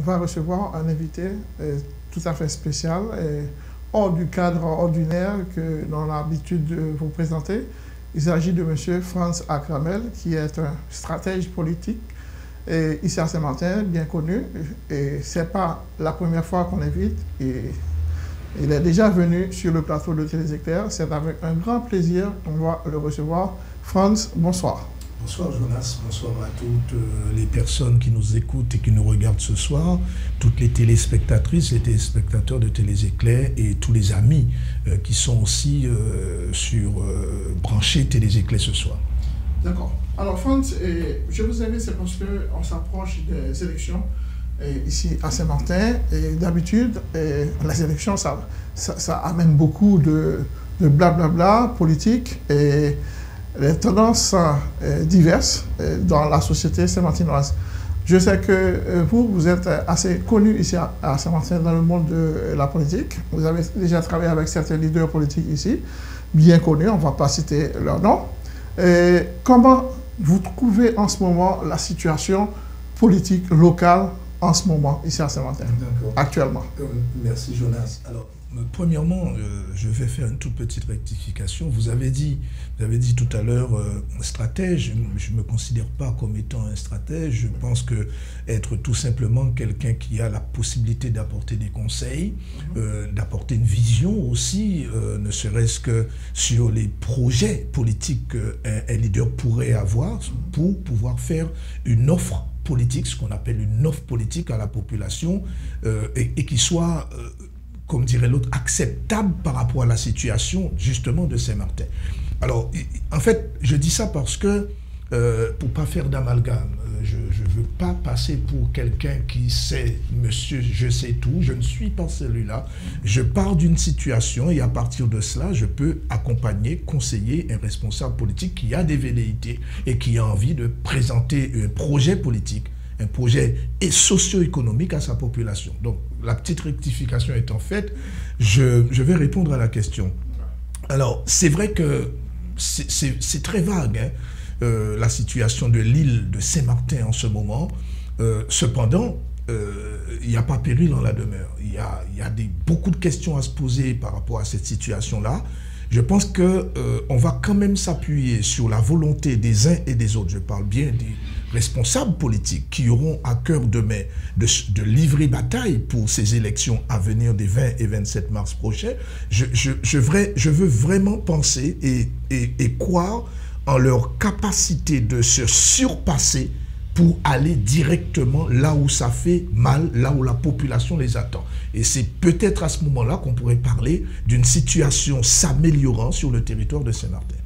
on va recevoir un invité tout à fait spécial, hors du cadre ordinaire que l'on a l'habitude de vous présenter. Il s'agit de M. Franz Akramel, qui est un stratège politique et ici à Saint-Martin, bien connu. Et ce n'est pas la première fois qu'on l'invite. Il est déjà venu sur le plateau de Téléséclair. C'est avec un grand plaisir qu'on va le recevoir. Franz, bonsoir. Bonsoir Jonas, bonsoir à toutes euh, les personnes qui nous écoutent et qui nous regardent ce soir, toutes les téléspectatrices et téléspectateurs de Téléséclair et tous les amis euh, qui sont aussi euh, sur branchés Téléséclair ce soir. D'accord. Alors Franz, je vous invite, c'est parce qu'on s'approche des élections ici à Saint-Martin et d'habitude, les élections, ça, ça, amène beaucoup de, de blablabla politique et les tendances euh, diverses euh, dans la société saint-martinoise. Je sais que euh, vous, vous êtes assez connu ici à Saint-Martin dans le monde de la politique. Vous avez déjà travaillé avec certains leaders politiques ici, bien connus, on ne va pas citer leur nom. comment vous trouvez en ce moment la situation politique locale en ce moment ici à Saint-Martin, actuellement? Merci Jonas. Alors, Premièrement, euh, je vais faire une toute petite rectification. Vous avez dit, vous avez dit tout à l'heure euh, stratège. Je ne me considère pas comme étant un stratège. Je pense que être tout simplement quelqu'un qui a la possibilité d'apporter des conseils, euh, d'apporter une vision aussi, ne serait-ce que sur les projets politiques qu'un leader pourrait avoir pour pouvoir faire une offre politique, ce qu'on appelle une offre politique à la population, et, et qui soit comme dirait l'autre, acceptable par rapport à la situation justement de Saint-Martin. Alors, en fait, je dis ça parce que, euh, pour pas faire d'amalgame, euh, je ne veux pas passer pour quelqu'un qui sait, monsieur, je sais tout, je ne suis pas celui-là. Je pars d'une situation et à partir de cela, je peux accompagner, conseiller un responsable politique qui a des velléités et qui a envie de présenter un projet politique un projet socio-économique à sa population. Donc, la petite rectification étant faite, je, vais répondre à la question. Alors, c'est vrai que c'est très vague, hein, euh, la situation de l'île de Saint-Martin en ce moment. Euh, cependant, euh, il n'y a pas péril en la demeure. Il y a, beaucoup de questions à se poser par rapport à cette situation-là je pense qu'on va quand même s'appuyer sur la volonté des uns et des autres. Je parle bien des responsables politiques qui auront à cœur demain de, livrer bataille pour ces élections à venir des 20 et 27 mars prochains. Je, veux vraiment penser et, croire en leur capacité de se surpasser pour aller directement là où ça fait mal, là où la population les attend. Et c'est peut-être à ce moment-là qu'on pourrait parler d'une situation s'améliorant sur le territoire de Saint-Martin.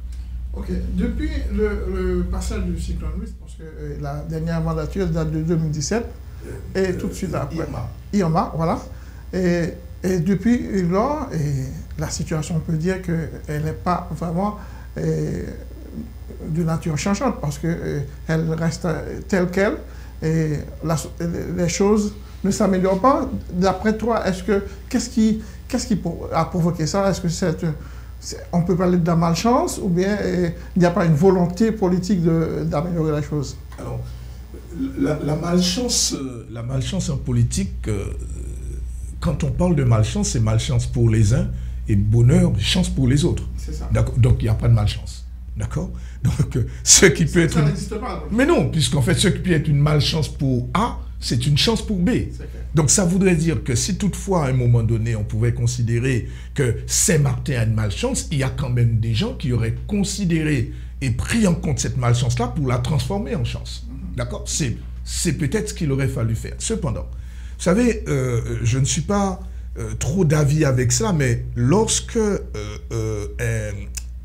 Ok. Depuis le, passage du cyclone parce euh, la dernière mandature date de 2017, et tout de suite euh, après. Irma. voilà. Et, et depuis lors, et la situation, on peut dire qu'elle n'est pas vraiment de nature changeante parce qu'elle euh, reste telle qu'elle et les choses ne s'améliorent pas. D'après toi, est-ce que qu'est-ce qui, qu'est-ce qui a provoqué ça? Est-ce que c'est on peut parler de la malchance ou bien euh, il n'y a pas une volonté politique d'améliorer la chose? Alors, la, malchance, euh, la malchance en politique, quand on parle de malchance, c'est malchance pour les uns et bonheur, chance pour les autres. Donc il n'y a pas de malchance. D'accord Donc, euh, ce qui peut être. Mais non, puisqu'en fait, ce qui peut être une malchance pour A, c'est une chance pour B. Donc, ça voudrait dire que si toutefois, à un moment donné, on pouvait considérer que Saint-Martin a une malchance, il y a quand même des gens qui auraient considéré et pris en compte cette malchance-là pour la transformer en chance. Mhm. D'accord? C'est peut-être ce qu'il aurait fallu faire. Cependant, vous savez, euh, je ne suis pas euh, trop d'avis avec ça, mais lorsque euh,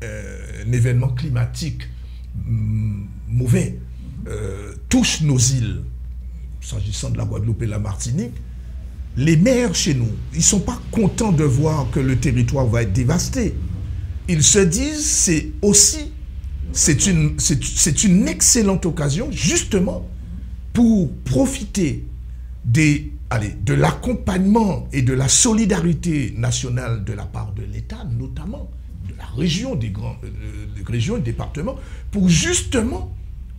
un événement climatique mm, mauvais euh, touche nos îles, s'agissant de la Guadeloupe et de la Martinique, les maires chez nous, ils ne sont pas contents de voir que le territoire va être dévasté. Ils se disent, c'est aussi, c'est une, excellente occasion justement pour profiter de l'accompagnement et de la solidarité nationale de la part de l'État notamment, de la région, des grands euh, régions et départements, pour justement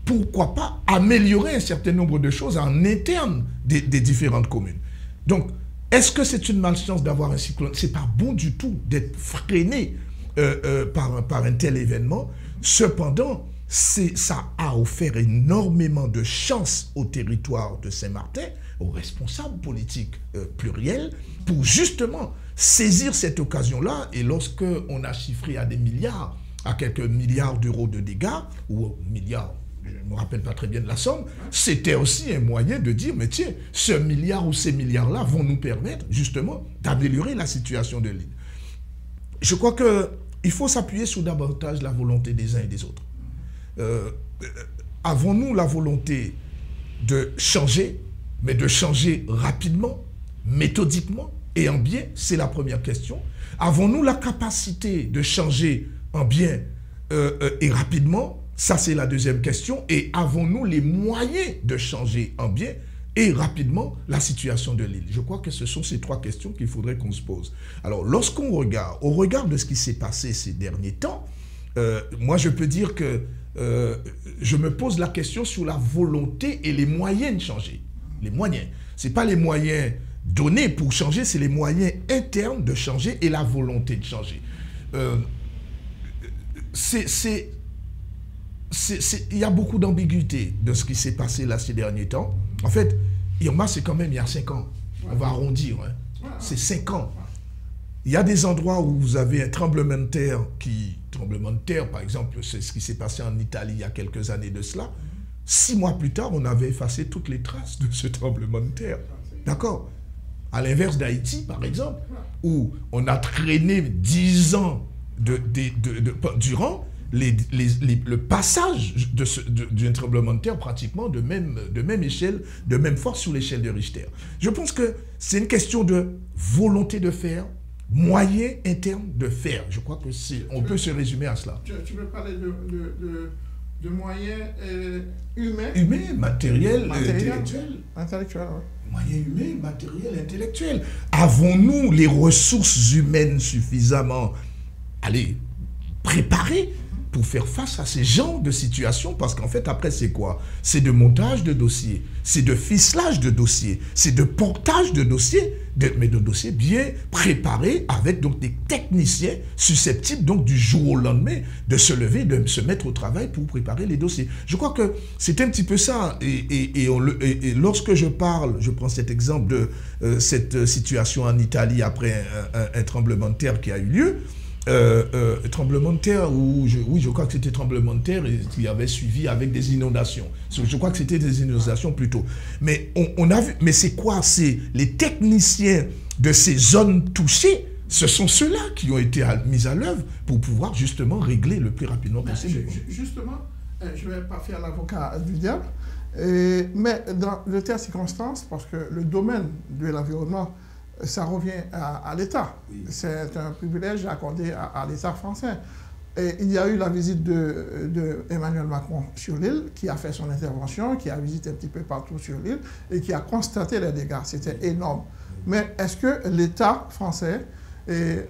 pourquoi pas améliorer un certain nombre de choses en interne des, différentes communes. Donc, est-ce que c'est une malchance d'avoir un cyclone? C'est pas bon du tout d'être freiné euh, euh, par, par un tel événement. Cependant, ça a offert énormément de chance au territoire de Saint-Martin, aux responsables politiques euh, pluriels, pour justement saisir cette occasion-là. Et lorsque on a chiffré à des milliards, à quelques milliards d'euros de dégâts, ou milliards, je ne me rappelle pas très bien de la somme, c'était aussi un moyen de dire, mais tiens, ce milliard ou ces milliards-là vont nous permettre justement d'améliorer la situation de l'île. Je crois qu'il faut s'appuyer sur davantage la volonté des uns et des autres. Euh, avons-nous la volonté de changer, mais de changer rapidement, méthodiquement et en bien? C'est la première question. Avons-nous la capacité de changer en bien euh, euh, et rapidement? Ça, c'est la deuxième question. Et avons-nous les moyens de changer en bien et rapidement la situation de l'île? Je crois que ce sont ces trois questions qu'il faudrait qu'on se pose. Alors, lorsqu'on regarde, au regard de ce qui s'est passé ces derniers temps, moi, je peux dire que euh, je me pose la question sur la volonté et les moyens de changer. Les moyens. Ce n'est pas les moyens donnés pour changer, c'est les moyens internes de changer et la volonté de changer. Euh, c'est il y a beaucoup d'ambiguïté de ce qui s'est passé là ces derniers temps. En fait, Irma, c'est quand même il y a cinq ans. On va arrondir. Hein. C'est cinq ans. Il y a des endroits où vous avez un tremblement de terre qui... Tremblement de terre, par exemple, c'est ce qui s'est passé en Italie il y a quelques années de cela. Six mois plus tard, on avait effacé toutes les traces de ce tremblement de terre. D'accord? À l'inverse d'Haïti, par exemple, où on a traîné dix ans de, durant le passage d'un tremblement de terre pratiquement de même, de même échelle, de même force sur l'échelle de Richter. Je pense que c'est une question de volonté de faire, moyens internes de faire. Je crois que on peut se résumer à cela. Tu, veux parler de, moyens euh, humains Humains, matériels, intellectuels. Intellectuels, Moyens humains, matériels, intellectuels. Avons-nous les ressources humaines suffisamment, allez, préparées pour faire face à ces genres de situations, parce qu'en fait, après, c'est quoi? C'est de montage de dossiers, c'est de ficelage de dossiers, c'est de portage de dossiers, mais de dossiers bien préparés avec donc des techniciens susceptibles donc du jour au lendemain de se lever, de se mettre au travail pour préparer les dossiers. Je crois que c'est un petit peu ça. Et, et, lorsque je parle, je prends cet exemple de euh, cette situation en Italie après un tremblement de terre qui a eu lieu, euh, euh, tremblement de terre, ou oui, je crois que c'était tremblement de terre et qui avait suivi avec des inondations. Je crois que c'était des inondations plutôt. Mais on, a vu, mais c'est quoi? C'est les techniciens de ces zones touchées, ce sont ceux-là qui ont été mis à l'œuvre pour pouvoir justement régler le plus rapidement possible. Justement, euh, je ne vais pas faire l'avocat du diable, mais dans de telles circonstances, parce que le domaine de l'environnement ça revient à, l'État. C'est un privilège accordé à, l'État français. Et il y a eu la visite de, Emmanuel Macron sur l'île, qui a fait son intervention, qui a visité un petit peu partout sur l'île et qui a constaté les dégâts. C'était énorme. Mais est-ce que l'État français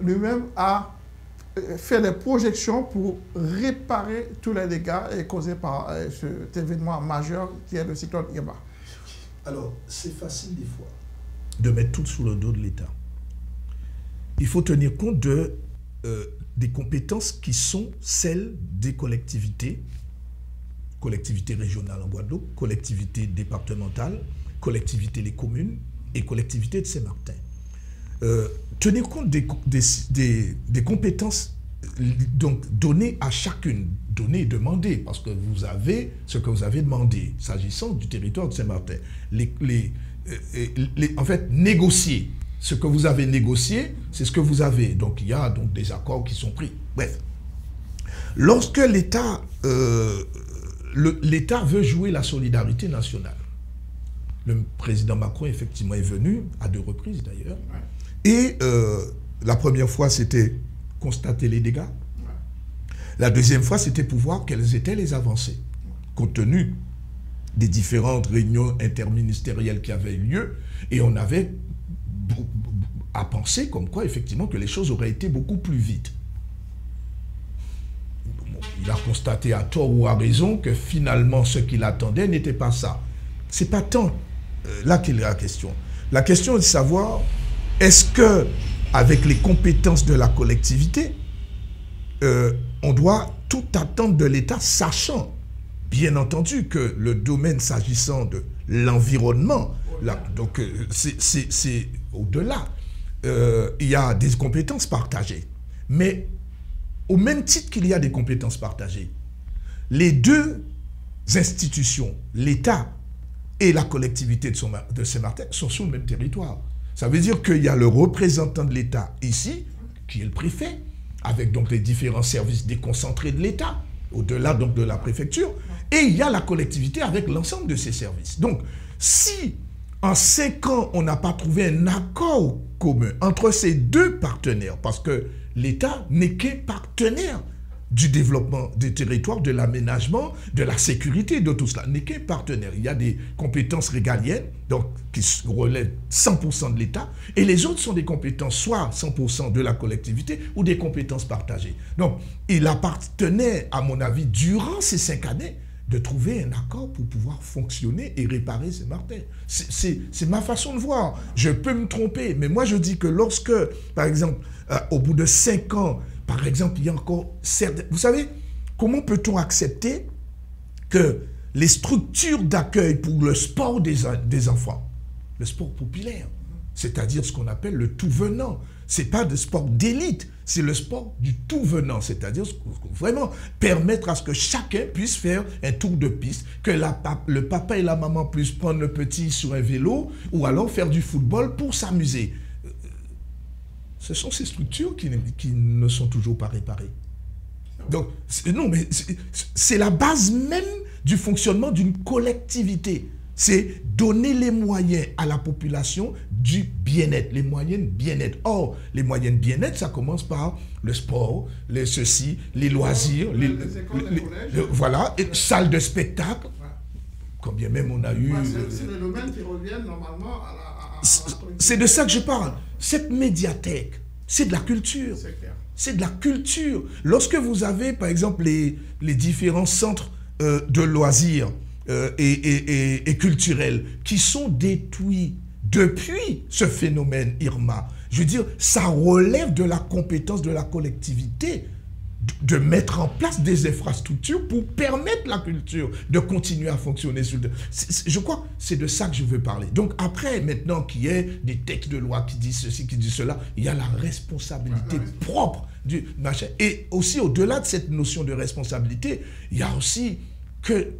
lui-même a euh, fait des projections pour réparer tous les dégâts causés par euh, cet événement majeur qui est le cyclone Irma? Alors, c'est facile des fois de mettre tout sous le dos de l'État. Il faut tenir compte de, euh, des compétences qui sont celles des collectivités, collectivités régionales en Guadeloupe, collectivités départementales, collectivités les communes et collectivités de Saint-Martin. Euh, tenir compte des, des, compétences donc données à chacune, données et demandées, parce que vous avez ce que vous avez demandé, s'agissant du territoire de Saint-Martin. En fait, négocier. Ce que vous avez négocié, c'est ce que vous avez. Donc il y a donc des accords qui sont pris. Bref. Lorsque l'État euh, veut jouer la solidarité nationale, le président Macron, effectivement, est venu, à deux reprises d'ailleurs, et euh, la première fois, c'était constater les dégâts. La deuxième fois, c'était pour voir quelles étaient les avancées, compte tenu des différentes réunions interministérielles qui avaient eu lieu, et on avait à penser comme quoi, effectivement, que les choses auraient été beaucoup plus vite. il a constaté à tort ou à raison que finalement ce qu'il attendait n'était pas ça. C'est pas tant euh, là qu'il est la question. La question est de savoir est-ce que avec les compétences de la collectivité, euh, on doit tout attendre de l'État, sachant bien entendu que le domaine s'agissant de l'environnement, donc euh, c'est au-delà. il y a des compétences partagées. Mais au même titre qu'il y a des compétences partagées, les deux institutions, l'État et la collectivité de, Saint-Martin, sont sur le même territoire. Ça veut dire qu'il y a le représentant de l'État ici, qui est le préfet, avec donc les différents services déconcentrés de l'État, au-delà donc de la préfecture, et il y a la collectivité avec l'ensemble de ces services. Donc, si en cinq ans, on n'a pas trouvé un accord commun entre ces deux partenaires, parce que l'État n'est qu'un partenaire du développement des territoires, de l'aménagement, de la sécurité, de tout cela. N'est qu'un partenaire. Il y a des compétences régaliennes, donc qui relèvent 100% de l'État, et les autres sont des compétences soit 100% de la collectivité ou des compétences partagées. Donc, il appartenait, à mon avis, durant ces cinq années, de trouver un accord pour pouvoir fonctionner et réparer ces martins. C'est ma façon de voir. Je peux me tromper, mais moi je dis que lorsque, par exemple, euh, au bout de cinq ans, par exemple, il y a encore certains... Vous savez, comment peut-on accepter que les structures d'accueil pour le sport des, des enfants, le sport populaire, c'est-à-dire ce qu'on appelle le tout venant, c'est pas de sport d'élite, c'est le sport du tout venant, c'est-à-dire vraiment permettre à ce que chacun puisse faire un tour de piste, que le papa et la maman puissent prendre le petit sur un vélo ou alors faire du football pour s'amuser. Ce sont ces structures qui, qui ne sont toujours pas réparées. Donc, non, mais c'est la base même du fonctionnement d'une collectivité c'est donner les moyens à la population du bien-être, les moyens de bien-être. Or, les moyens de bien-être, ça commence par le sport, les ceci, les loisirs, les, voilà, et salles de spectacle. Combien même on a eu. c'est le domaine qui revient normalement à la. C'est de ça que je parle. Cette médiathèque, c'est de la culture. C'est de la culture. Lorsque vous avez, par exemple, les, les différents centres euh, de loisirs, euh, et, culturels qui sont détruits depuis ce phénomène Irma. Je veux dire, ça relève de la compétence de la collectivité de mettre en place des infrastructures pour permettre la culture de continuer à fonctionner. Sur je crois que c'est de ça que je veux parler. Donc après, maintenant qu'il y ait des textes de loi qui disent ceci, qui disent cela, il y a la responsabilité propre du machin. Et aussi, au-delà de cette notion de responsabilité, il y a aussi que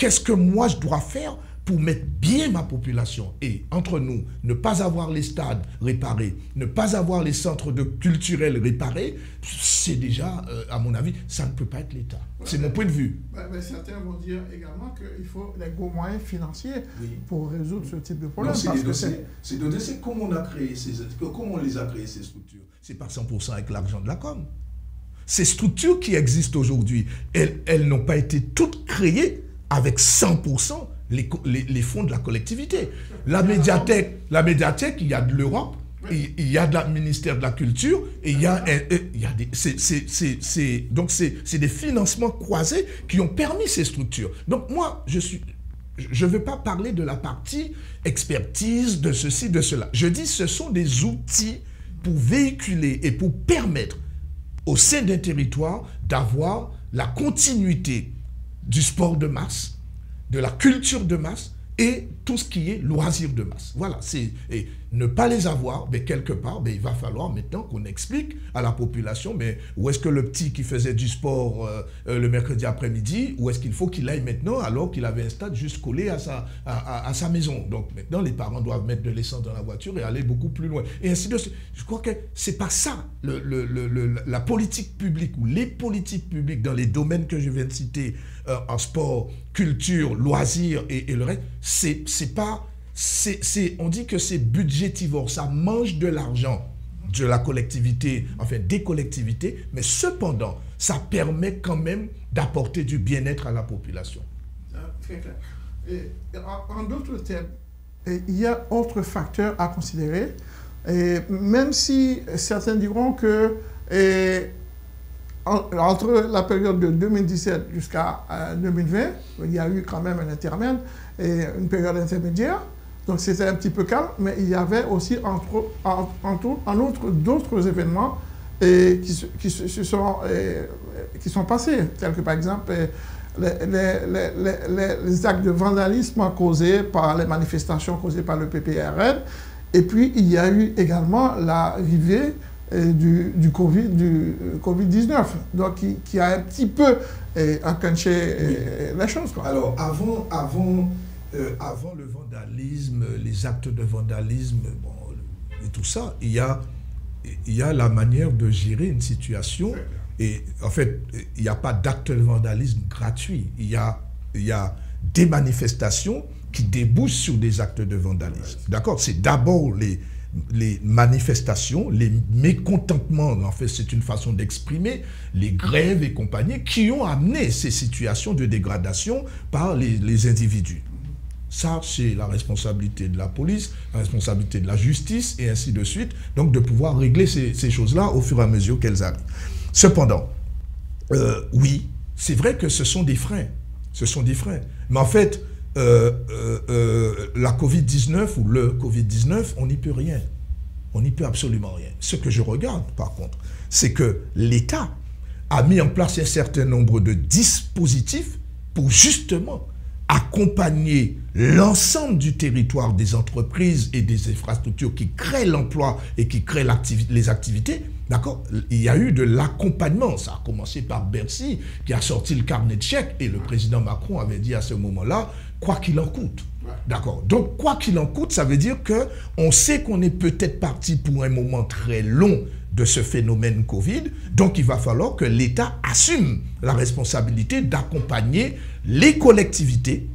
Qu'est-ce que moi je dois faire pour mettre bien ma population et entre nous, ne pas avoir les stades réparés, ne pas avoir les centres de culturels réparés, c'est déjà, euh, à mon avis, ça ne peut pas être l'État. c'est mon point de vue. mais certains vont dire également qu'il faut des gros moyens financiers pour résoudre ce type de problème. C'est de dossiers. Comment on a créé ces, comment on les a créés ces structures? C'est pas 100% avec l'argent de la com. Ces structures qui existent aujourd'hui, elles, elles n'ont pas été toutes créées avec 100% les, les, fonds de la collectivité. La médiathèque, la médiathèque, il y a de l'Europe, il y a la ministère de la Culture, et il y a, il y a des, donc c'est des financements croisés qui ont permis ces structures. Donc moi, je suis, je ne veux pas parler de la partie expertise, de ceci, de cela. Je dis ce sont des outils pour véhiculer et pour permettre au sein d'un territoire d'avoir la continuité du sport de masse, de la culture de masse et tout ce qui est loisir de masse. Voilà, c'est ne pas les avoir, mais quelque part, il va falloir maintenant qu'on explique à la population, mais où est-ce que le petit qui faisait du sport euh, euh, le mercredi après-midi, où est-ce qu'il faut qu'il aille maintenant alors qu'il avait un stade juste collé à sa, maison. Donc maintenant, les parents doivent mettre de l'essence dans la voiture et aller beaucoup plus loin. Et ainsi de suite. Je crois que c'est pas ça la politique publique ou les politiques publiques dans les domaines que je viens de citer, euh, en sport, culture, loisirs et, et le reste, c'est pas on dit que c'est budgétivore, ça mange de l'argent de la collectivité, enfin des collectivités, mais cependant, ça permet quand même d'apporter du bien-être à la population. Très clair. en, d'autres termes, il y a autres facteurs à considérer, même si certains diront que entre la période de 2017 jusqu'à 2020, il y a eu quand même un intermède et une période intermédiaire. Donc c'était un petit peu calme, mais il y avait aussi entre, en, outre d'autres événements et qui, se sont, passés, tels que par exemple les, actes de vandalisme causés par les manifestations causées par le PPRN. Et puis, il y a eu également l'arrivée euh, du, du, COVID, du euh, Covid-19, donc qui, a un petit peu euh, euh la chose. Alors, avant, avant, avant le vandalisme, les actes de vandalisme bon, et tout ça, il y a, il y a la manière de gérer une situation. Et en fait, il n'y a pas d'acte de vandalisme gratuit. Il y a, il y a des manifestations qui débouchent sur des actes de vandalisme. D'accord? C'est d'abord les, les manifestations, les mécontentements, en fait c'est une façon d'exprimer, les grèves et compagnie, qui ont amené ces situations de dégradation par les, les individus. Ça, c'est la responsabilité de la police, la responsabilité de la justice, et ainsi de suite. Donc, de pouvoir régler ces, choses-là au fur et à mesure qu'elles arrivent. Cependant, euh, oui, c'est vrai que ce sont des freins. Ce sont des freins. Mais en fait, euh, euh, la Covid-19 ou le Covid-19, on n'y peut rien. On n'y peut absolument rien. Ce que je regarde, par contre, c'est que l'État a mis en place un certain nombre de dispositifs pour justement accompagner l'ensemble du territoire des entreprises et des infrastructures qui créent l'emploi et qui créent les activités, d'accord? Il y a eu de l'accompagnement. Ça a commencé par Bercy qui a sorti le carnet de chèques et le président Macron avait dit à ce moment-là, quoi qu'il en coûte. D'accord? Donc, quoi qu'il en coûte, ça veut dire que on sait qu'on est peut-être parti pour un moment très long de ce phénomène Covid. Donc, il va falloir que l'État assume la responsabilité d'accompagner les collectivités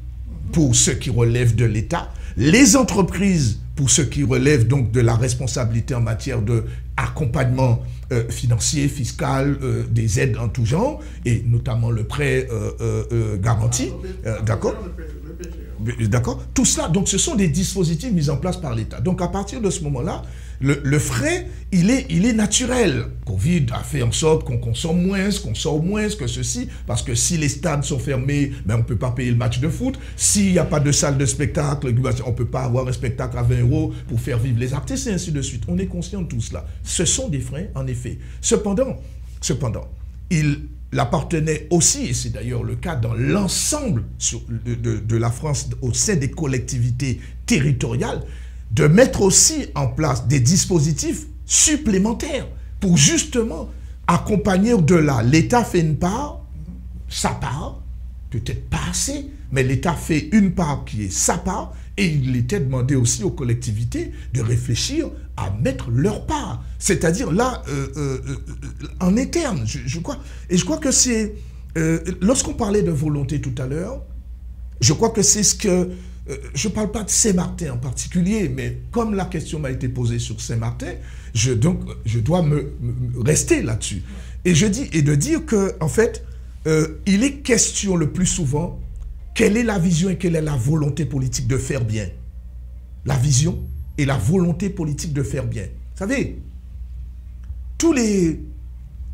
pour ce qui relève de l'État, les entreprises pour ce qui relève donc de la responsabilité en matière de accompagnement euh, financier, fiscal, euh, des aides en tout genre, et notamment le prêt euh, garanti. D'accord D'accord Tout cela, donc ce sont des dispositifs mis en place par l'État. Donc à partir de ce moment-là, le, frais, il est, il naturel. Covid a fait en sorte qu'on consomme moins, qu'on sort moins, que ceci, parce que si les stades sont fermés, ben on ne peut pas payer le match de foot. S'il n'y a pas de salle de spectacle, on ne peut pas avoir un spectacle à 20 euros pour faire vivre les artistes, et ainsi de suite. On est conscient de tout cela. Ce sont des frais, en effet. Cependant, cependant, il appartenait aussi, et c'est d'ailleurs le cas dans l'ensemble de, de, la France au sein des collectivités territoriales, de mettre aussi en place des dispositifs supplémentaires pour justement accompagner au-delà. L'État fait une part, sa part, peut-être pas assez, mais l'État fait une part qui est sa part, et il était demandé aussi aux collectivités de réfléchir à mettre leur part. C'est-à-dire là, euh, euh, euh, en interne, je, crois. Et je crois que c'est... Lorsqu'on parlait de volonté tout à l'heure, je crois que c'est ce que je ne parle pas de Saint-Martin en particulier, mais comme la question m'a été posée sur Saint-Martin, je, donc, je dois me, rester là-dessus. Et, je dis, et de dire que, en fait, il est question le plus souvent quelle est la vision et quelle est la volonté politique de faire bien? La vision et la volonté politique de faire bien. Vous savez, tous les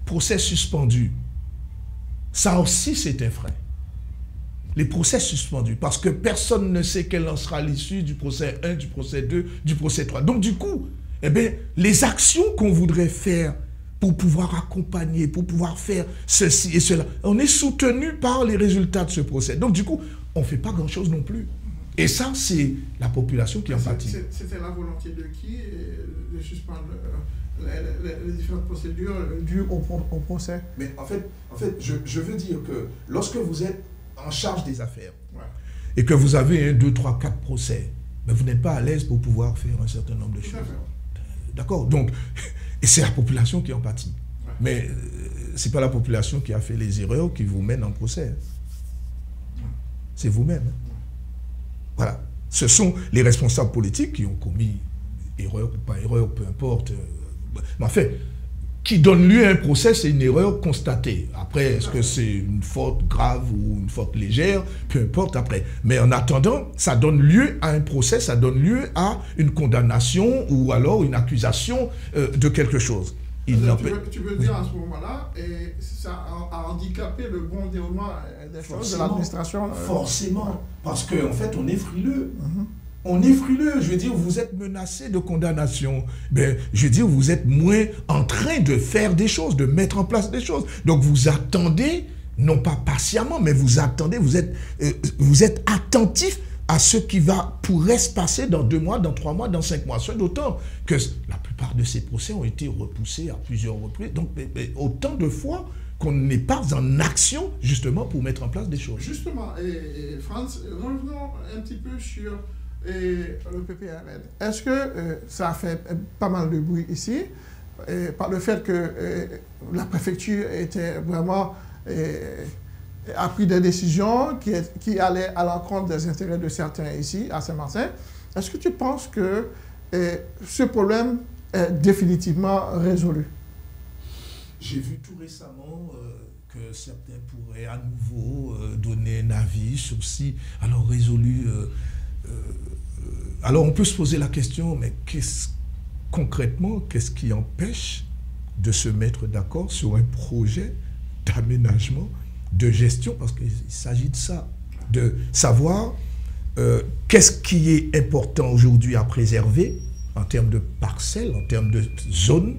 procès suspendus, ça aussi c'est un frein les procès suspendus, parce que personne ne sait quelle en sera l'issue du procès 1, du procès 2, du procès 3. Donc du coup, eh bien, les actions qu'on voudrait faire pour pouvoir accompagner, pour pouvoir faire ceci et cela, on est soutenu par les résultats de ce procès. Donc du coup, on ne fait pas grand-chose non plus. Et ça, c'est la population qui en pâtit. C'était la volonté de qui de suspendre euh, les, différentes procédures dues au, procès Mais en fait, en fait je, je veux dire que lorsque vous êtes en charge des affaires et que vous avez un, deux, trois, quatre procès, mais vous n'êtes pas à l'aise pour pouvoir faire un certain nombre de choses. D'accord Donc, et c'est la population qui en pâtit. Mais euh, ce n'est pas la population qui a fait les erreurs qui vous mène en procès. C'est vous-même. Hein. Voilà. Ce sont les responsables politiques qui ont commis erreur ou pas erreur, peu importe. Mais en fait, qui donne lieu à un procès, c'est une erreur constatée. Après, est-ce que c'est une faute grave ou une faute légère? Peu importe après. Mais en attendant, ça donne lieu à un procès, ça donne lieu à une condamnation ou alors une accusation euh, de quelque chose. Il tu, veux, tu, veux, dire à ce moment-là, et ça a, handicapé le bon déroulement des choses de l'administration Forcément, parce qu'en en fait, on est frileux. Mhm on est frileux. Je veux dire, vous êtes menacé de condamnation. Ben, je veux dire, vous êtes moins en train de faire des choses, de mettre en place des choses. Donc vous attendez, non pas patiemment, mais vous attendez, vous êtes, euh, êtes attentif à ce qui va pourrait se passer dans deux mois, dans trois mois, dans cinq mois. D'autant que la plupart de ces procès ont été repoussés à plusieurs reprises. Donc autant de fois qu'on n'est pas en action justement pour mettre en place des choses. Justement, et, et France, revenons un petit peu sur et le PPRN. Est-ce que euh, ça a fait pas mal de bruit ici? Par le fait que euh, la préfecture était vraiment euh, a pris des décisions qui, qui allaient à l'encontre des intérêts de certains ici à Saint-Martin. Est-ce que tu penses que ce problème est définitivement résolu? J'ai vu tout récemment que certains pourraient à nouveau donner un avis sur si, alors résolu, alors on peut se poser la question, mais concrètement, qu'est-ce qui empêche de se mettre d'accord sur un projet d'aménagement, de gestion, parce qu'il s'agit de ça, de savoir euh, qu'est-ce qui est important aujourd'hui à préserver en termes de parcelles, en termes de zones,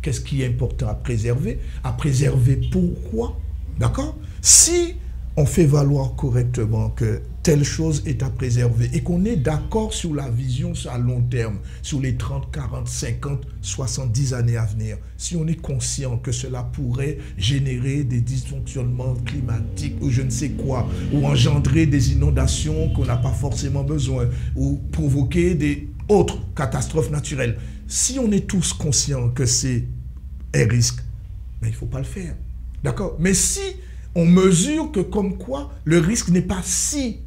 qu'est-ce qui est important à préserver, à préserver pourquoi, d'accord? Si on fait valoir correctement que telle chose est à préserver. Et qu'on est d'accord sur la vision à long terme, sur les 30, 40, 50, 70 années à venir, si on est conscient que cela pourrait générer des dysfonctionnements climatiques ou je ne sais quoi, ou engendrer des inondations qu'on n'a pas forcément besoin, ou provoquer des autres catastrophes naturelles, si on est tous conscients que c'est un risque, ben, il ne faut pas le faire. D'accord? Mais si on mesure que comme quoi le risque n'est pas si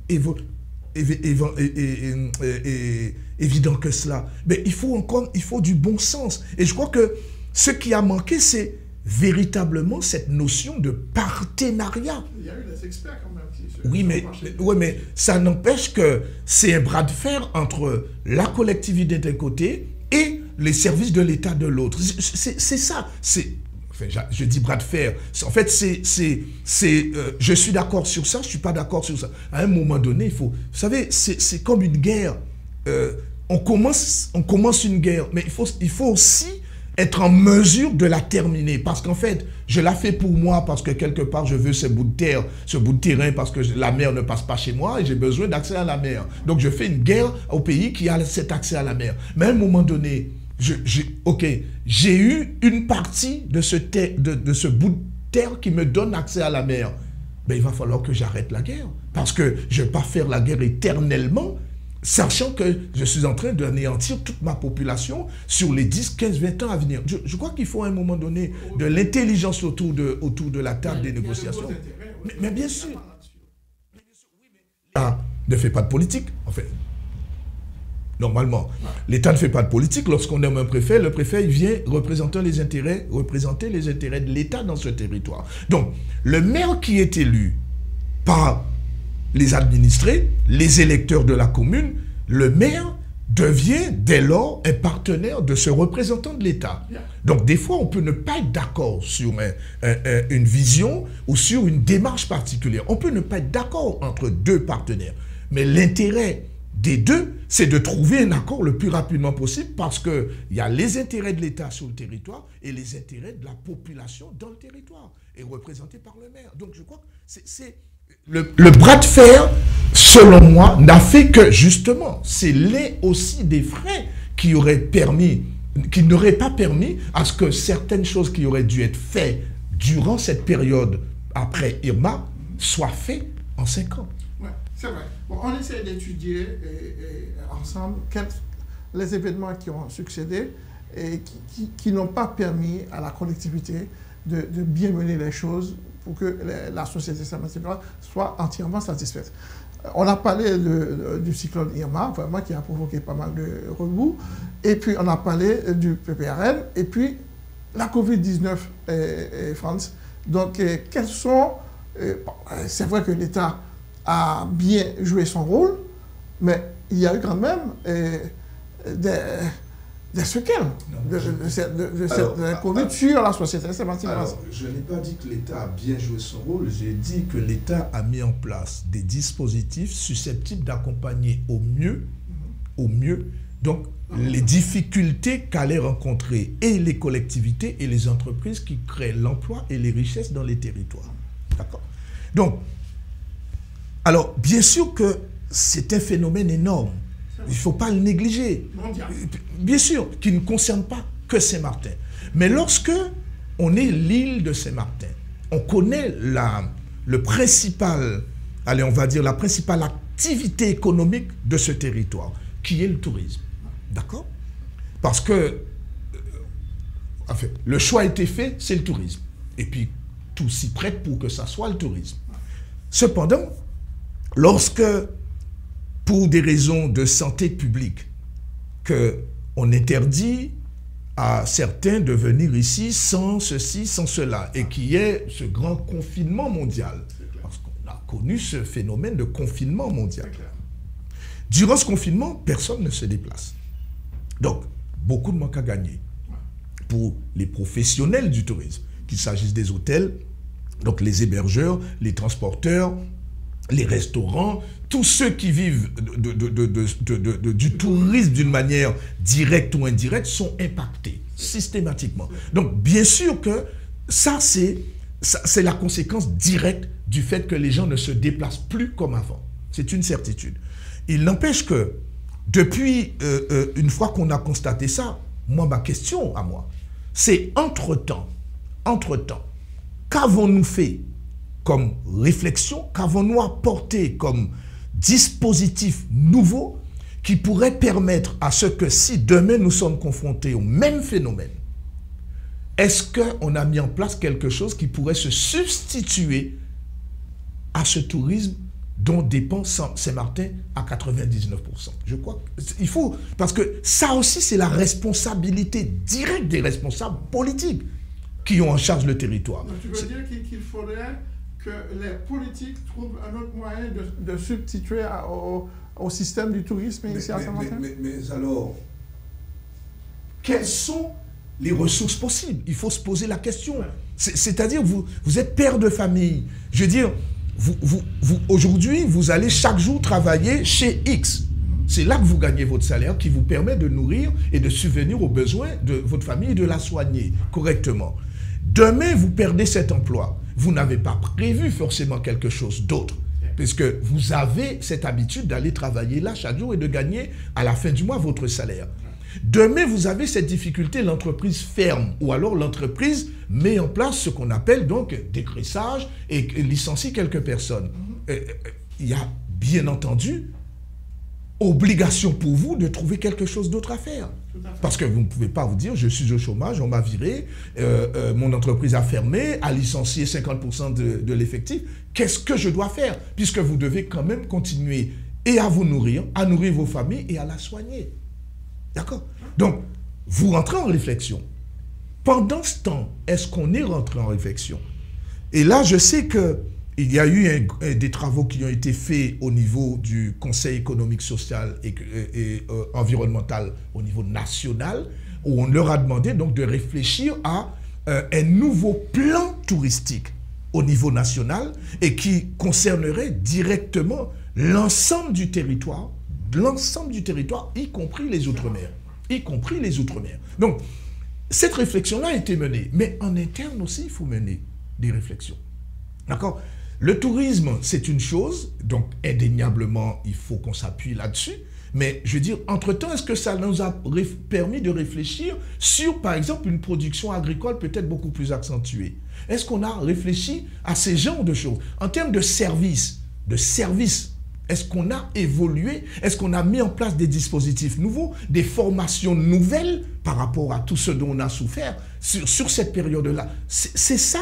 évident que cela. Mais il faut encore, il faut du bon sens. Et je crois que ce qui a manqué, c'est véritablement cette notion de partenariat. Il y a eu des experts quand même. oui, mais, oui, mais ça n'empêche que c'est un bras de fer entre la collectivité d'un côté et les services de l'État de l'autre. C'est ça. C'est je dis bras de fer. En fait, c'est, c'est, euh, je suis d'accord sur ça, je suis pas d'accord sur ça. À un moment donné, il faut, vous savez, c'est, comme une guerre. Euh, on commence, on commence une guerre, mais il faut, il faut aussi être en mesure de la terminer. Parce qu'en fait, je la fais pour moi parce que quelque part, je veux ce bout de terre, ce bout de terrain parce que la mer ne passe pas chez moi et j'ai besoin d'accès à la mer. Donc, je fais une guerre au pays qui a cet accès à la mer. Mais à un moment donné, ok, j'ai eu une partie de ce, de, ce bout de terre qui me donne accès à la mer. Mais il va falloir que j'arrête la guerre. Parce que je ne vais pas faire la guerre éternellement, sachant que je suis en train d'anéantir toute ma population sur les 10, 15, 20 ans à venir. Je, crois qu'il faut à un moment donné de l'intelligence autour de, autour de la table des négociations. Mais, bien sûr. Ah, ne fait pas de politique. En fait, normalement. L'État ne fait pas de politique. Lorsqu'on nomme un préfet, le préfet il vient représenter les intérêts, représenter les intérêts de l'État dans ce territoire. Donc, le maire qui est élu par les administrés, les électeurs de la commune, le maire devient dès lors un partenaire de ce représentant de l'État. Donc des fois, on peut ne pas être d'accord sur une vision ou sur une démarche particulière. On peut ne pas être d'accord entre deux partenaires. Mais l'intérêt des deux, c'est de trouver un accord le plus rapidement possible parce qu'il y a les intérêts de l'État sur le territoire et les intérêts de la population dans le territoire, et représentés par le maire. Donc je crois que c'est... Le, bras de fer, selon moi, n'a fait que, justement, c'est les aussi des frais qui auraient permis, qui n'auraient pas permis à ce que certaines choses qui auraient dû être faites durant cette période après Irma soient faites en cinq ans. Ouais, c'est vrai on essaie d'étudier ensemble les événements qui ont succédé et qui, n'ont pas permis à la collectivité de, bien mener les choses pour que la société soit entièrement satisfaite. On a parlé du cyclone Irma, vraiment, qui a provoqué pas mal de remous. Et puis, on a parlé du PPRN. Et puis, la COVID-19, et, France. Donc, quels sont... C'est vrai que l'État a bien joué son rôle, mais il y a eu quand même euh, des séquelles de, cette Covid sur la société. Alors, je n'ai pas dit que l'État a bien joué son rôle, j'ai dit que l'État a mis en place des dispositifs susceptibles d'accompagner au mieux, au mieux, donc les difficultés qu'allaient rencontrer et les collectivités et les entreprises qui créent l'emploi et les richesses dans les territoires. D'accord? Donc, alors, bien sûr que c'est un phénomène énorme. Il ne faut pas le négliger. Bien sûr, qui ne concerne pas que Saint-Martin. Mais lorsque on est l'île de Saint-Martin, on connaît la, le principal, allez, on va dire la principale activité économique de ce territoire, qui est le tourisme. D'accord? Parce que, euh, enfin, le choix a été fait, c'est le tourisme. Et puis, tout s'y prête pour que ça soit le tourisme. Cependant, lorsque pour des raisons de santé publique qu'on interdit à certains de venir ici sans ceci, sans cela, et qu'il y ait ce grand confinement mondial. Parce qu'on a connu ce phénomène de confinement mondial. Durant ce confinement, personne ne se déplace. Donc, beaucoup de manque à gagner pour les professionnels du tourisme, qu'il s'agisse des hôtels, donc les hébergeurs, les transporteurs, les restaurants, tous ceux qui vivent du tourisme d'une manière directe ou indirecte sont impactés systématiquement. Donc, bien sûr que ça, c'est la conséquence directe du fait que les gens ne se déplacent plus comme avant. C'est une certitude. Il n'empêche que depuis euh, euh, une fois qu'on a constaté ça, moi, ma question à moi, c'est entre-temps, entre-temps, qu'avons-nous fait comme réflexion, qu'avons-nous apporté comme dispositif nouveau qui pourrait permettre à ce que si demain nous sommes confrontés au même phénomène, est-ce qu'on a mis en place quelque chose qui pourrait se substituer à ce tourisme dont dépend Saint-Martin à 99%. Je crois qu'il faut, parce que ça aussi c'est la responsabilité directe des responsables politiques qui ont en charge le territoire. tu veux dire qu'il faudrait que les politiques trouvent un autre moyen de, substituer au, système du tourisme ici à Saint-Martin mais, mais, alors, quelles sont les ressources possibles? Il faut se poser la question. C'est-à-dire, vous, vous êtes père de famille. Je veux dire, vous, vous, vous aujourd'hui, vous allez chaque jour travailler chez X. C'est là que vous gagnez votre salaire qui vous permet de nourrir et de subvenir aux besoins de votre famille et de la soigner correctement. Demain, vous perdez cet emploi vous n'avez pas prévu forcément quelque chose d'autre. Puisque vous avez cette habitude d'aller travailler là chaque jour et de gagner à la fin du mois votre salaire. Demain, vous avez cette difficulté, l'entreprise ferme ou alors l'entreprise met en place ce qu'on appelle donc décrissage et licencie quelques personnes. Mm-hmm. Euh, euh, il y a bien entendu obligation pour vous de trouver quelque chose d'autre à faire. Parce que vous ne pouvez pas vous dire, je suis au chômage, on m'a viré, euh, euh, mon entreprise a fermé, a licencié 50% de, de l'effectif. Qu'est-ce que je dois faire? Puisque vous devez quand même continuer et à vous nourrir, à nourrir vos familles et à la soigner. D'accord? Donc, vous rentrez en réflexion. Pendant ce temps, est-ce qu'on est rentré en réflexion? Et là, je sais que il y a eu des travaux qui ont été faits au niveau du Conseil économique, social et, euh, environnemental au niveau national, où on leur a demandé donc de réfléchir à euh, un nouveau plan touristique au niveau national et qui concernerait directement l'ensemble du territoire, l'ensemble du territoire, y compris les Outre-mer, y compris les Outre-mer. Donc, cette réflexion-là a été menée, mais en interne aussi, il faut mener des réflexions. D'accord? Le tourisme, c'est une chose, donc indéniablement, il faut qu'on s'appuie là-dessus. Mais je veux dire, entre-temps, est-ce que ça nous a permis de réfléchir sur, par exemple, une production agricole peut-être beaucoup plus accentuée? Est-ce qu'on a réfléchi à ces genres de choses? En termes de services, de services, est-ce qu'on a évolué? Est-ce qu'on a mis en place des dispositifs nouveaux, des formations nouvelles par rapport à tout ce dont on a souffert sur, sur cette période-là? C'est ça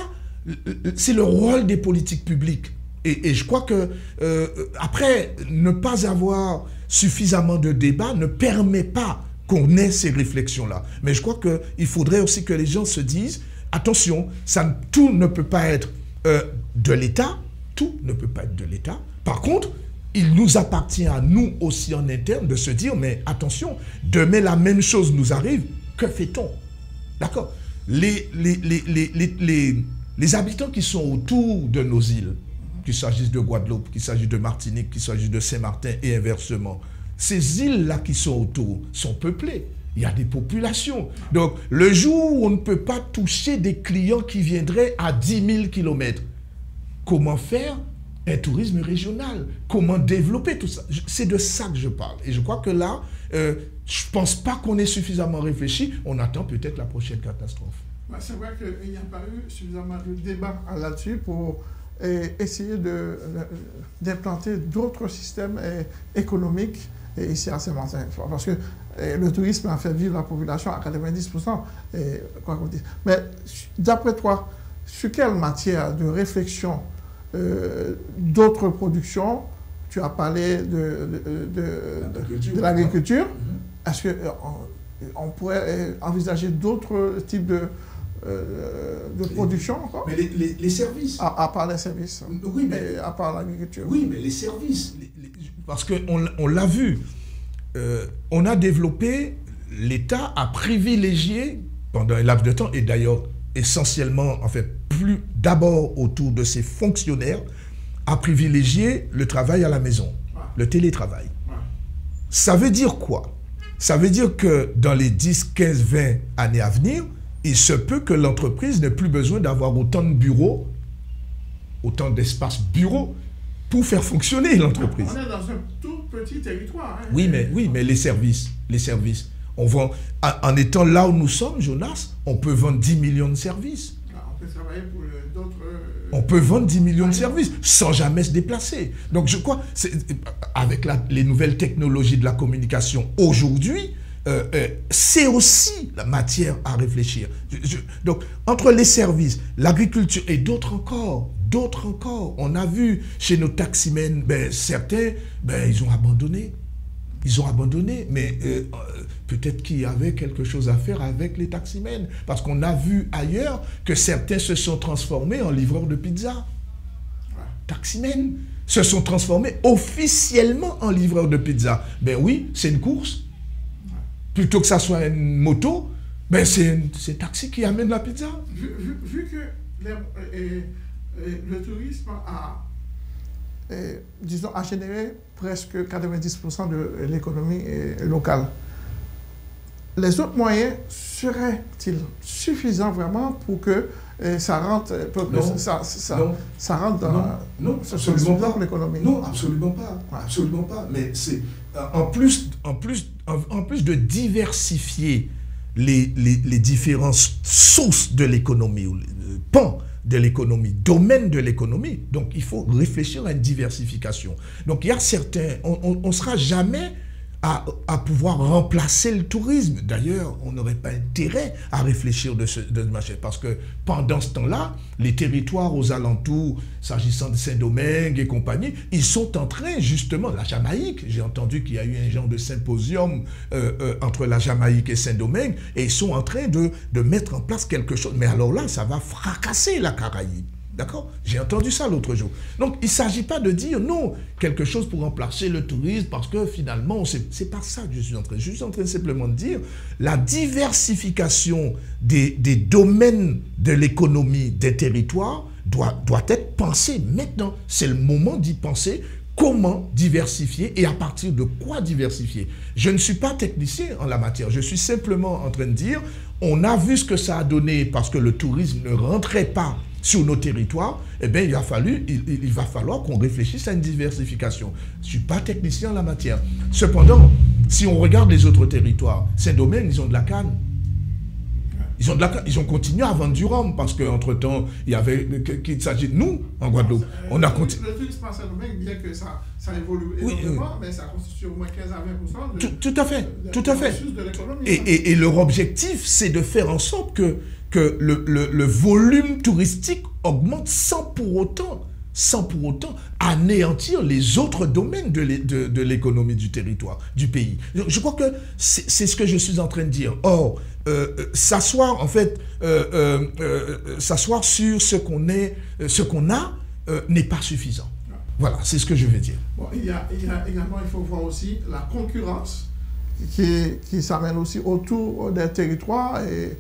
c'est le rôle des politiques publiques. Et, je crois que, euh, après, ne pas avoir suffisamment de débats ne permet pas qu'on ait ces réflexions-là. Mais je crois qu'il faudrait aussi que les gens se disent, attention, ça, tout ne peut pas être euh, de l'État, tout ne peut pas être de l'État. Par contre, il nous appartient à nous aussi en interne de se dire, mais attention, demain la même chose nous arrive, que fait-on? D'accord? Les, les, les, les, habitants qui sont autour de nos îles, qu'il s'agisse de Guadeloupe, qu'il s'agisse de Martinique, qu'il s'agisse de Saint-Martin et inversement, ces îles-là qui sont autour sont peuplées. Il y a des populations. Donc, le jour où on ne peut pas toucher des clients qui viendraient à 10 000 km, comment faire un tourisme régional? Comment développer tout ça? C'est de ça que je parle. Et je crois que là, euh, je ne pense pas qu'on ait suffisamment réfléchi. On attend peut-être la prochaine catastrophe. Bah, c'est vrai qu'il n'y a pas eu suffisamment de débat là-dessus pour euh, essayer d'implanter d'autres systèmes euh, économiques ici à Saint-Martin. Parce que le tourisme a fait vivre la population à 90%. quoi Mais d'après toi, sur quelle matière de réflexion euh, d'autres productions. Tu as parlé de, de, l'agriculture. Mm-hmm. Est-ce qu'on euh, on pourrait euh, envisager d'autres types de, de production encore Mais les, services. À, part les services. Oui, mais. à part l'agriculture. Oui, mais les services. parce qu'on on, l'a vu. on a développé, l'État a privilégié pendant un laps de temps, et d'ailleurs essentiellement, en fait, plus d'abord autour de ses fonctionnaires, à privilégier le travail à la maison, le télétravail. Ça veut dire quoi? Ça veut dire que dans les 10, 15, 20 années à venir, il se peut que l'entreprise n'ait plus besoin d'avoir autant de bureaux, autant d'espaces bureaux pour faire fonctionner l'entreprise. On est dans un tout petit territoire. Hein. Oui, mais, oui, mais les services, les services. On vend, en étant là où nous sommes, Jonas, on peut vendre 10 millions de services. Ah, on peut travailler pour d'autres. Euh, on peut vendre 10 millions de services sans jamais se déplacer. Donc je crois, avec les nouvelles technologies de la communication aujourd'hui, euh, euh, c'est aussi la matière à réfléchir. donc, entre les services, l'agriculture et d'autres encore, d'autres encore, on a vu chez nos taximens, ben, certains, ben, ils ont abandonné. Ils ont abandonné, mais euh, peut-être qu'il y avait quelque chose à faire avec les taximens. Parce qu'on a vu ailleurs que certains se sont transformés en livreurs de pizza. Taximens se sont transformés officiellement en livreurs de pizza. Ben oui, c'est une course. Plutôt que ça soit une moto, ben c'est un taxi qui amène la pizza. Vu, que le tourisme a disons, a généré presque 90% de l'économie locale. Les autres moyens seraient-ils suffisants vraiment pour que ça rentre, ça, ça, rentre dans non, non absolument pas l'économie? Non, absolument pas, absolument pas. Mais c'est euh, en plus, en plus, en, plus de diversifier les, différentes sources de l'économie, ou pans de l'économie, domaine de l'économie. Donc il faut réfléchir à une diversification. Donc il y a certains, on ne sera jamais à, pouvoir remplacer le tourisme. D'ailleurs, on n'aurait pas intérêt à réfléchir de ce, de machin, parce que pendant ce temps-là, les territoires aux alentours, s'agissant de Saint-Domingue et compagnie, ils sont en train, justement, la Jamaïque, j'ai entendu qu'il y a eu un genre de symposium euh, euh, entre la Jamaïque et Saint-Domingue, et ils sont en train de, de mettre en place quelque chose. Mais alors là, ça va fracasser la Caraïbe. D'accord? J'ai entendu ça l'autre jour. Donc, il ne s'agit pas de dire non, quelque chose pour remplacer le tourisme, parce que finalement, ce n'est pas ça que je suis en train. Je suis en train simplement de dire la diversification des, des domaines de l'économie des territoires doit, doit être pensée maintenant. C'est le moment d'y penser comment diversifier et à partir de quoi diversifier? Je ne suis pas technicien en la matière, je suis simplement en train de dire, on a vu ce que ça a donné parce que le tourisme ne rentrait pas sur nos territoires, eh bien, il, a fallu, il, va falloir qu'on réfléchisse à une diversification. Je ne suis pas technicien en la matière. Cependant, si on regarde les autres territoires, Saint-Domingue, ils ont de la canne. Ils ont, de la, ils ont continué à vendre du rhum parce qu'entre-temps, il y avait qu'il s'agit de nous en Guadeloupe. on a continué. Le Saint-Domingue, bien que ça, ça évolue énormément, mais ça constitue au moins 15 à 20 de, tout, tout, à fait, tout à fait. Et, leur objectif, c'est de faire en sorte que que le, volume touristique augmente sans pour autant sans pour autant anéantir les autres domaines de l'économie du territoire, du pays. Je crois que c'est ce que je suis en train de dire. Or, euh, euh, s'asseoir, en fait, euh, s'asseoir sur ce qu'on est, ce qu'on a, n'est pas suffisant. Voilà, c'est ce que je veux dire. Il, y a, également, il faut voir aussi la concurrence qui, s'amène aussi autour des territoires et,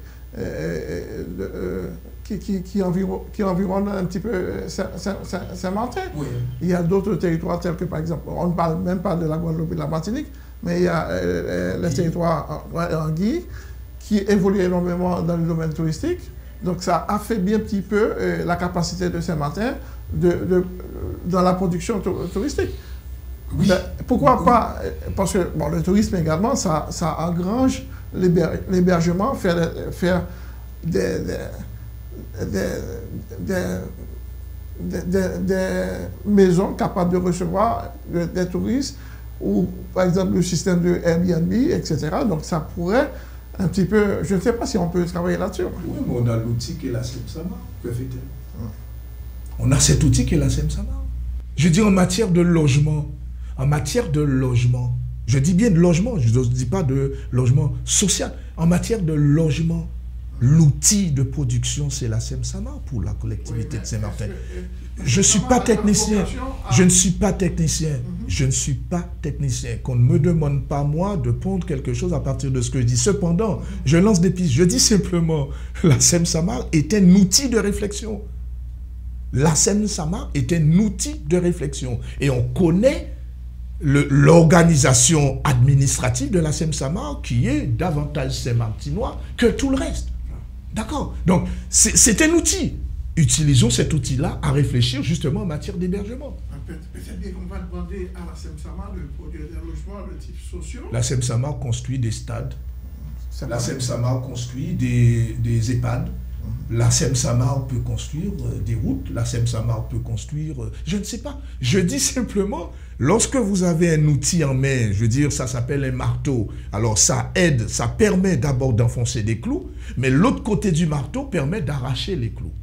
qui, qui, qui, environ, qui environne un petit peu Saint-Martin. Oui. Il y a d'autres territoires tels que, par exemple, on ne parle même pas de la Guadeloupe et de la Martinique, mais il y a euh, les territoires en, Guy qui évoluent énormément dans le domaine touristique. Donc ça affaiblit un petit peu euh, la capacité de Saint-Martin de, de, dans la production touristique. Oui. pourquoi pas Parce que bon, le tourisme également, ça, ça engrange l'hébergement, faire, faire des, des, des, maisons capables de recevoir des touristes, ou par exemple le système de Airbnb, etc. Donc ça pourrait un petit peu, je ne sais pas si on peut travailler là-dessus. Oui, mais on a l'outil qui est la SEMSAMA. On a cet outil qui est la SEMSAMA. Je dis en matière de logement, en matière de logement, je dis bien de logement, je ne dis pas de logement social. En matière de logement, l'outil de production, c'est la SEMSAMA pour la collectivité de Saint-Martin. Je ne suis pas technicien. Je ne suis pas technicien. Je ne suis pas technicien. Qu'on ne me demande pas, moi, de pondre quelque chose à partir de ce que je dis. Cependant, je lance des pistes. Je dis simplement, la SEMSAMA est un outil de réflexion. La SEMSAMA est un outil de réflexion. Et on connaît l'organisation administrative de la SEMSAMA qui est davantage saint-martinois que tout le reste. D'accord Donc, c'est un outil. Utilisons cet outil-là à réfléchir justement en matière d'hébergement. Peut-être bien qu'on va demander à la SEMSAMA de produire des logements de type sociaux. La SEMSAMA construit des stades. La SEMSAMA construit des, des EHPAD. La SEM-SAMAR peut construire euh, des routes, la SEM-SAMAR peut construire, euh, je ne sais pas. Je dis simplement, lorsque vous avez un outil en main, je veux dire, ça s'appelle un marteau, alors ça aide, ça permet d'abord d'enfoncer des clous, mais l'autre côté du marteau permet d'arracher les clous.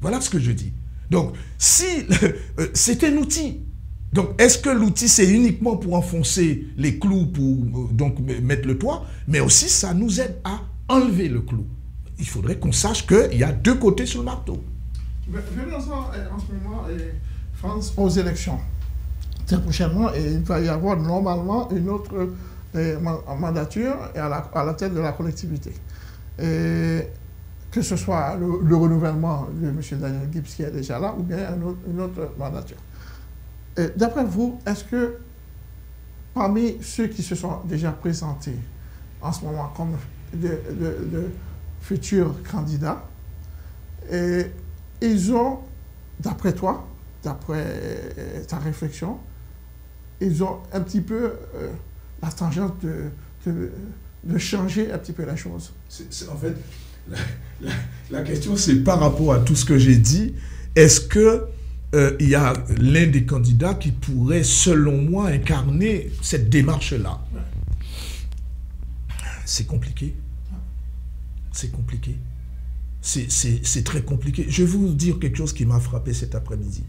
Voilà ce que je dis. Donc, si euh, c'est un outil, donc, est-ce que l'outil, c'est uniquement pour enfoncer les clous, pour donc mettre le toit, mais aussi ça nous aide à enlever le clou il faudrait qu'on sache qu'il y a deux côtés sur le marteau. Venons-en euh, en ce moment, euh, France, aux élections. Très prochainement, et il va y avoir normalement une autre mandature à la, tête de la collectivité. Que ce soit le, renouvellement de M. Daniel Gibbs qui est déjà là, ou bien une autre mandature. D'après vous, est-ce que parmi ceux qui se sont déjà présentés en ce moment comme de futurs candidats. Et ils ont, d'après toi, d'après euh, ta réflexion, ils ont un petit peu euh, la tangente de, de, changer un petit peu la chose. en fait, la, question, c'est par rapport à tout ce que j'ai dit, est-ce que euh, il y a l'un des candidats qui pourrait, selon moi, incarner cette démarche-là? C'est compliqué c'est compliqué. C'est très compliqué. Je vais vous dire quelque chose qui m'a frappé cet après-midi.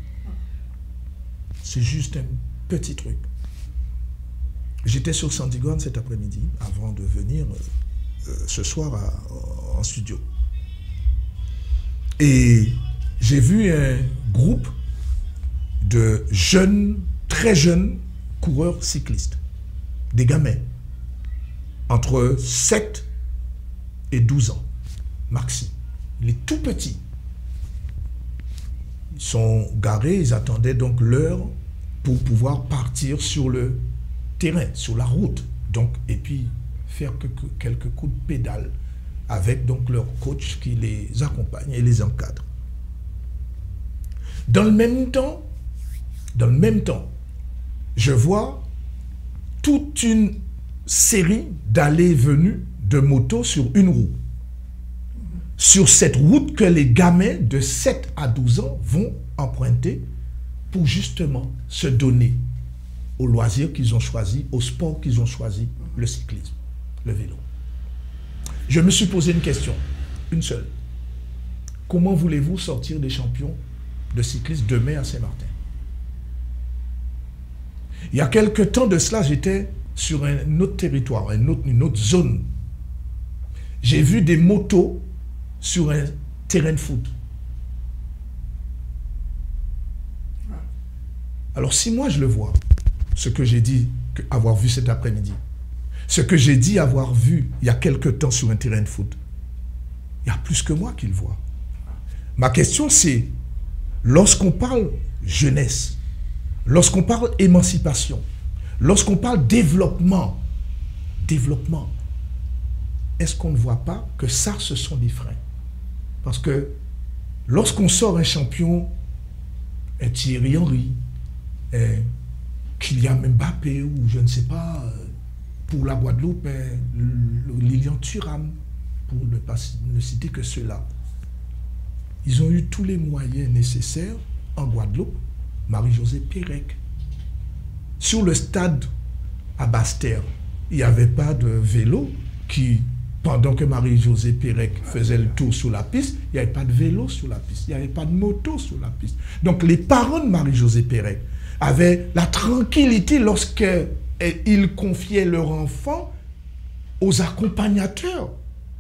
C'est juste un petit truc. J'étais sur Sandigone cet après-midi, avant de venir euh, ce soir en studio. Et j'ai vu un groupe de jeunes, très jeunes coureurs cyclistes, des gamins, entre 7 et 12 ans. Maxi. Il est tout petit. Ils sont garés, ils attendaient donc l'heure pour pouvoir partir sur le terrain, sur la route. Donc, et puis faire quelques coups de pédale avec donc leur coach qui les accompagne et les encadre. Dans le même temps, dans le même temps, je vois toute une série d'allées et venues de moto sur une roue. Sur cette route que les gamins de 7 à 12 ans vont emprunter pour justement se donner au loisir qu'ils ont choisi, au sport qu'ils ont choisi, le cyclisme, le vélo. Je me suis posé une question, une seule. Comment voulez-vous sortir des champions de cyclisme demain à Saint-Martin? Il y a quelque temps de cela, j'étais sur un autre territoire, une autre, une autre zone j'ai vu des motos sur un terrain de foot. Alors si moi je le vois, ce que j'ai dit avoir vu cet après-midi, ce que j'ai dit avoir vu il y a quelque temps sur un terrain de foot, il y a plus que moi qui le vois. Ma question c'est, lorsqu'on parle jeunesse, lorsqu'on parle émancipation, lorsqu'on parle développement, développement, est-ce qu'on ne voit pas que ça, ce sont des freins? Parce que lorsqu'on sort un champion, un Thierry Henry, un Kylian Mbappé, ou je ne sais pas, pour la Guadeloupe, Lilian Thuram, pour ne, pas, ne citer que ceux-là, ils ont eu tous les moyens nécessaires en Guadeloupe, Marie-Josée Pérec. Sur le stade à Basse-Terre, il n'y avait pas de vélo qui pendant que Marie-Josée Pérec faisait le tour sur la piste, il n'y avait pas de vélo sur la piste, il n'y avait pas de moto sur la piste. Donc les parents de Marie-Josée Pérec avaient la tranquillité lorsqu'ils confiaient leur enfant aux accompagnateurs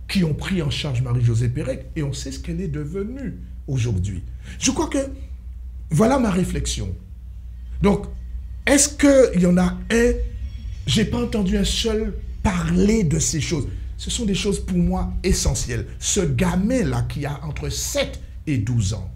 qui ont pris en charge Marie-Josée Pérec et on sait ce qu'elle est devenue aujourd'hui. Je crois que voilà ma réflexion. Donc, est-ce qu'il y en a un, j'ai pas entendu un seul parler de ces choses. Ce sont des choses pour moi essentielles. Ce gamin-là qui a entre 7 et 12 ans,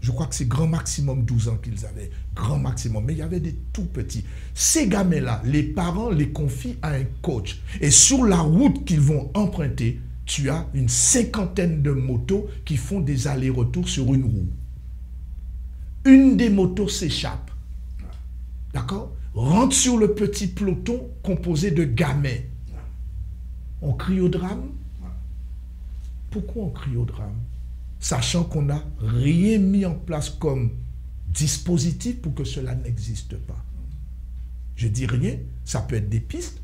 je crois que c'est grand maximum 12 ans qu'ils avaient, grand maximum, mais il y avait des tout petits. Ces gamins-là, les parents les confient à un coach. Et sur la route qu'ils vont emprunter, tu as une cinquantaine de motos qui font des allers-retours sur une roue. Une des motos s'échappe. D'accord? Rentre sur le petit peloton composé de gamins on crie au drame. Pourquoi on crie au drame? Sachant qu'on n'a rien mis en place comme dispositif pour que cela n'existe pas. Je dis rien, ça peut être des pistes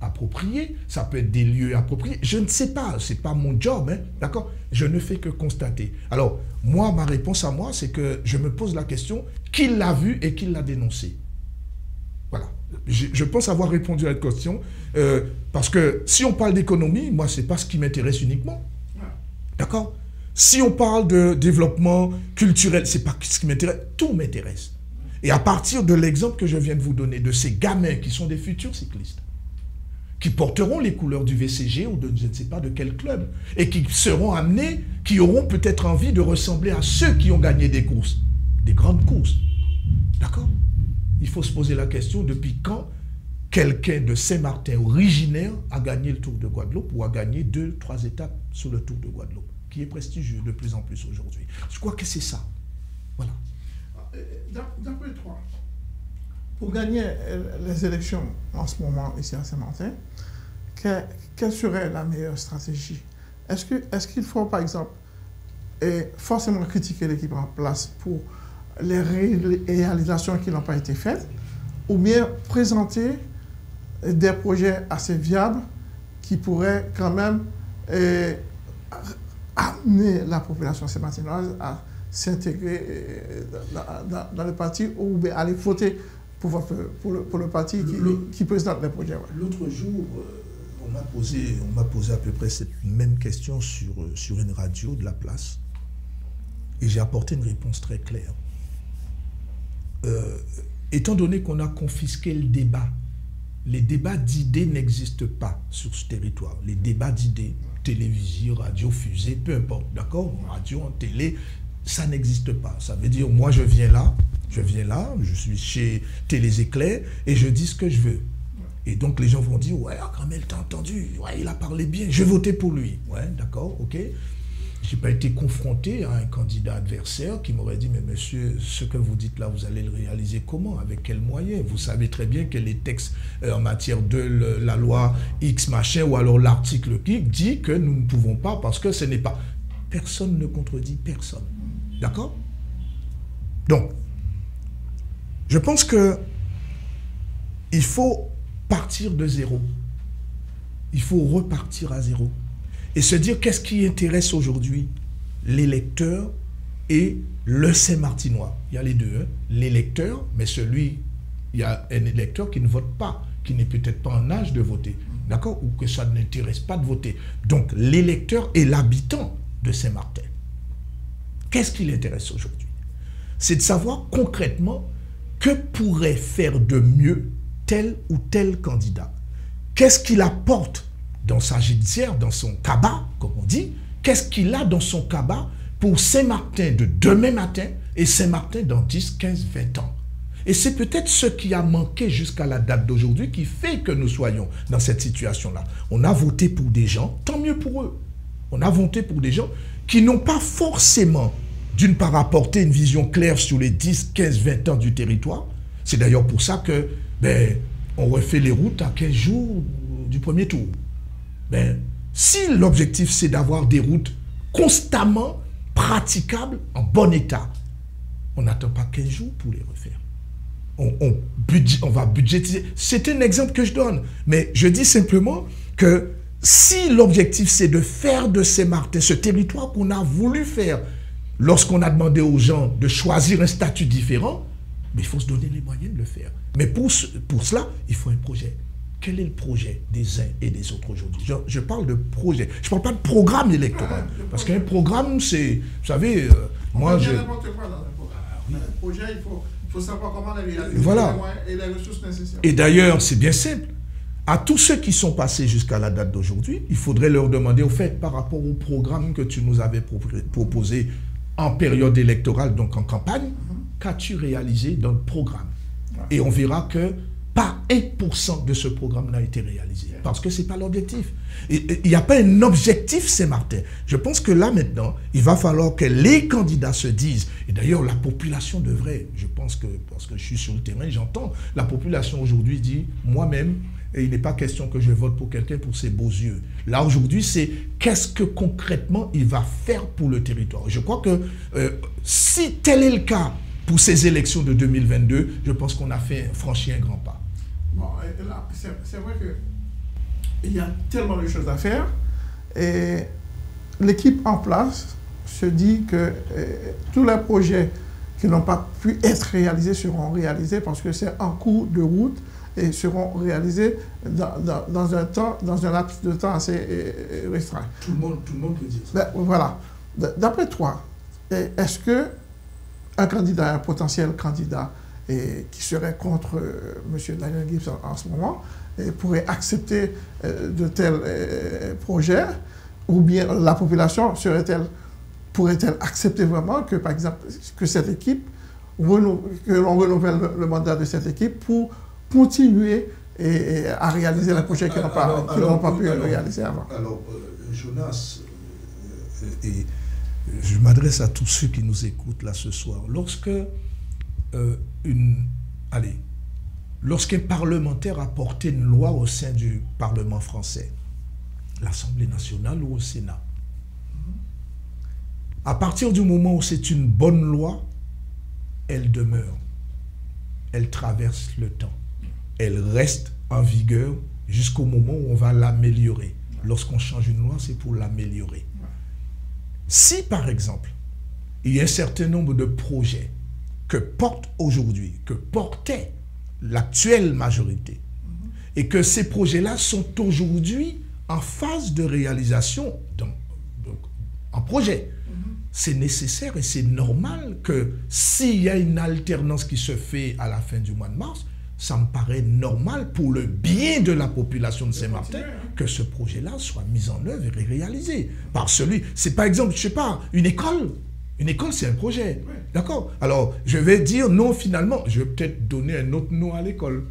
appropriées, ça peut être des lieux appropriés. Je ne sais pas, ce n'est pas mon job, hein, d'accord? Je ne fais que constater. Alors, moi, ma réponse à moi, c'est que je me pose la question, qui l'a vu et qui l'a dénoncé? Je, pense avoir répondu à cette question. Euh, parce que si on parle d'économie, moi, ce n'est pas ce qui m'intéresse uniquement. D'accord? Si on parle de développement culturel, ce n'est pas ce qui m'intéresse. Tout m'intéresse. Et à partir de l'exemple que je viens de vous donner, de ces gamins qui sont des futurs cyclistes, qui porteront les couleurs du VCG ou de je ne sais pas de quel club, et qui seront amenés, qui auront peut-être envie de ressembler à ceux qui ont gagné des courses, des grandes courses. D'accord? Il faut se poser la question depuis quand quelqu'un de Saint-Martin originaire a gagné le Tour de Guadeloupe ou a gagné deux, trois étapes sur le Tour de Guadeloupe, qui est prestigieux de plus en plus aujourd'hui. Je crois que c'est ça. Voilà. D'après toi, pour gagner les élections en ce moment ici à Saint-Martin, quelle serait la meilleure stratégie? Est-ce qu'il est qu'il faut, par exemple, forcément critiquer l'équipe en place pour les réalisations qui n'ont pas été faites, ou bien présenter des projets assez viables qui pourraient quand même eh, amener la population sématinoise à s'intégrer eh, dans, le parti ou bien aller voter pour, pour, le, pour le, parti qui, qui, présente les projets. L'autre jour, euh, on m'a posé, posé à peu près cette même question sur, euh, sur une radio de la place et j'ai apporté une réponse très claire. Euh, étant donné qu'on a confisqué le débat, les débats d'idées n'existent pas sur ce territoire. Les débats d'idées, télévision, radio, fusée, peu importe, d'accord? Radio, télé, ça n'existe pas. Ça veut dire, moi je viens là, je viens là, je suis chez Télé Éclairs et je dis ce que je veux. Et donc les gens vont dire, ouais, Gramel, t'as entendu, ouais, il a parlé bien, je vais voter pour lui. Ouais, d'accord, ok je n'ai pas été confronté à un candidat adversaire qui m'aurait dit, mais monsieur, ce que vous dites là, vous allez le réaliser comment? Avec quels moyens? Vous savez très bien que les textes euh, en matière de la loi X machin, ou alors l'article qui dit que nous ne pouvons pas parce que ce n'est pas. Personne ne contredit personne. D'accord? Donc, je pense que il faut partir de zéro. Il faut repartir à zéro et se dire qu'est-ce qui intéresse aujourd'hui l'électeur et le Saint-Martinois? Il y a les deux, hein. l'électeur, mais celui, il y a un électeur qui ne vote pas, qui n'est peut-être pas en âge de voter, d'accord, ou que ça n'intéresse pas de voter. Donc l'électeur et l'habitant de Saint-Martin. Qu'est-ce qui l'intéresse aujourd'hui? C'est de savoir concrètement que pourrait faire de mieux tel ou tel candidat Qu'est-ce qu'il apporte dans sa judiciaire, dans son cabas, comme on dit Qu'est-ce qu'il a dans son cabas pour Saint-Martin de demain matin et Saint-Martin dans 10, 15, 20 ans? Et c'est peut-être ce qui a manqué jusqu'à la date d'aujourd'hui qui fait que nous soyons dans cette situation-là. On a voté pour des gens, tant mieux pour eux. On a voté pour des gens qui n'ont pas forcément, d'une part, apporté une vision claire sur les 10, 15, 20 ans du territoire. C'est d'ailleurs pour ça que, ben, on refait les routes à 15 jours du premier tour. Ben, si l'objectif c'est d'avoir des routes constamment praticables, en bon état, on n'attend pas 15 jours pour les refaire on, va budgétiser. C'est un exemple que je donne. Mais je dis simplement que si l'objectif c'est de faire de Saint-Martin ce territoire qu'on a voulu faire lorsqu'on a demandé aux gens de choisir un statut différent, mais il faut se donner les moyens de le faire. Mais pour, pour cela, il faut un projet. Quel est le projet des uns et des autres aujourd'hui? Je, parle de projet. Je ne parle pas de programme électoral. Parce qu'un programme, c'est, vous savez, euh, moi je... Un projet, il faut faut savoir comment voilà. et les ressources nécessaires. Et d'ailleurs, c'est bien simple. À tous ceux qui sont passés jusqu'à la date d'aujourd'hui, il faudrait leur demander, au fait, par rapport au programme que tu nous avais proposé en période électorale, donc en campagne, mhm. qu'as-tu réalisé dans le programme? Et on verra que pas 1% de ce programme n'a été réalisé. Parce que ce n'est pas l'objectif. Il n'y a pas un objectif Saint-Martin. Je pense que là maintenant, il va falloir que les candidats se disent, et d'ailleurs la population devrait, je pense que, parce que je suis sur le terrain, j'entends, la population aujourd'hui dit, moi-même, il n'est pas question que je vote pour quelqu'un pour ses beaux yeux. Là, aujourd'hui, c'est qu'est-ce que concrètement il va faire pour le territoire. Je crois que euh, si tel est le cas pour ces élections de 2022, je pense qu'on a fait franchi un grand pas. Bon, c'est vrai qu'il y a tellement de choses à faire. Et l'équipe en place se dit que euh, tous les projets qui n'ont pas pu être réalisés seront réalisés parce que c'est en cours de route et seront réalisés dans, un temps, dans un laps de temps assez euh, restreint. Tout le monde, tout le monde peut dire ça. Ben, voilà. D'après toi, est-ce que un candidat, un potentiel candidat, et qui serait contre euh, M. Daniel Gibbs en, ce moment, et pourrait accepter euh, de tels euh, projets, ou bien la population serait-elle, pourrait-elle accepter vraiment que, par exemple, que cette équipe, que l'on renouvelle le, mandat de cette équipe pour continuer et, à réaliser les projets qui n'ont pas, pas, pu réaliser avant. Alors, Jonas, et je m'adresse à tous ceux qui nous écoutent là ce soir. Lorsque euh, une... Allez, lorsqu'un parlementaire a porté une loi au sein du Parlement français, l'Assemblée nationale ou au Sénat, à partir du moment où c'est une bonne loi, elle demeure, elle traverse le temps, elle reste en vigueur jusqu'au moment où on va l'améliorer. Lorsqu'on change une loi, c'est pour l'améliorer. Si, par exemple, il y a un certain nombre de projets que porte aujourd'hui, que portait l'actuelle majorité, et que ces projets-là sont aujourd'hui en phase de réalisation, donc, en projet. C'est nécessaire et c'est normal que s'il y a une alternance qui se fait à la fin du mois de mars, ça me paraît normal pour le bien de la population de Saint-Martin hein. que ce projet-là soit mis en œuvre et réalisé par celui. C'est par exemple, je sais pas, une école. Une école, c'est un projet. D'accord Alors, je vais dire non, finalement, je vais peut-être donner un autre nom à l'école.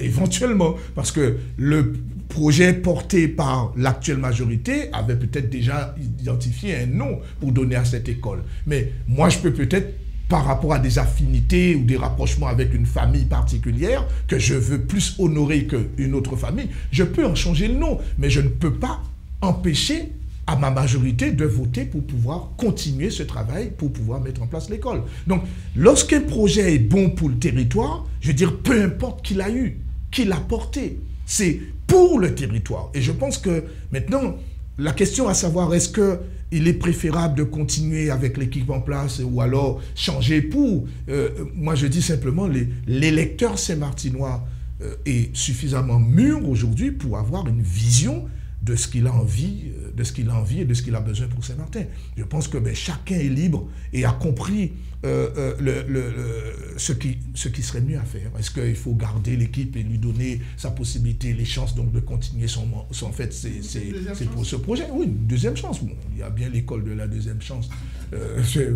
Éventuellement, parce que le projet porté par l'actuelle majorité avait peut-être déjà identifié un nom pour donner à cette école. Mais moi, je peux peut-être par rapport à des affinités ou des rapprochements avec une famille particulière que je veux plus honorer qu'une autre famille, je peux en changer le nom, mais je ne peux pas empêcher à ma majorité de voter pour pouvoir continuer ce travail, pour pouvoir mettre en place l'école. Donc, lorsqu'un projet est bon pour le territoire, je veux dire, peu importe qui l'a eu, qui l'a porté, c'est pour le territoire. Et je pense que maintenant, la question à savoir, est-ce que il est préférable de continuer avec l'équipe en place ou alors changer pour. Euh, moi, je dis simplement, l'électeur saint-martinois euh, est suffisamment mûr aujourd'hui pour avoir une vision de ce qu'il a envie, euh, de ce qu'il a envie et de ce qu'il a besoin pour Saint-Martin. Je pense que ben, chacun est libre et a compris euh, euh, le, ce, qui, ce qui serait mieux à faire. Est-ce qu'il faut garder l'équipe et lui donner sa possibilité, les chances donc de continuer son, son en fait, c'est pour ce projet. Oui, une deuxième chance. il y a bien l'école de la deuxième chance.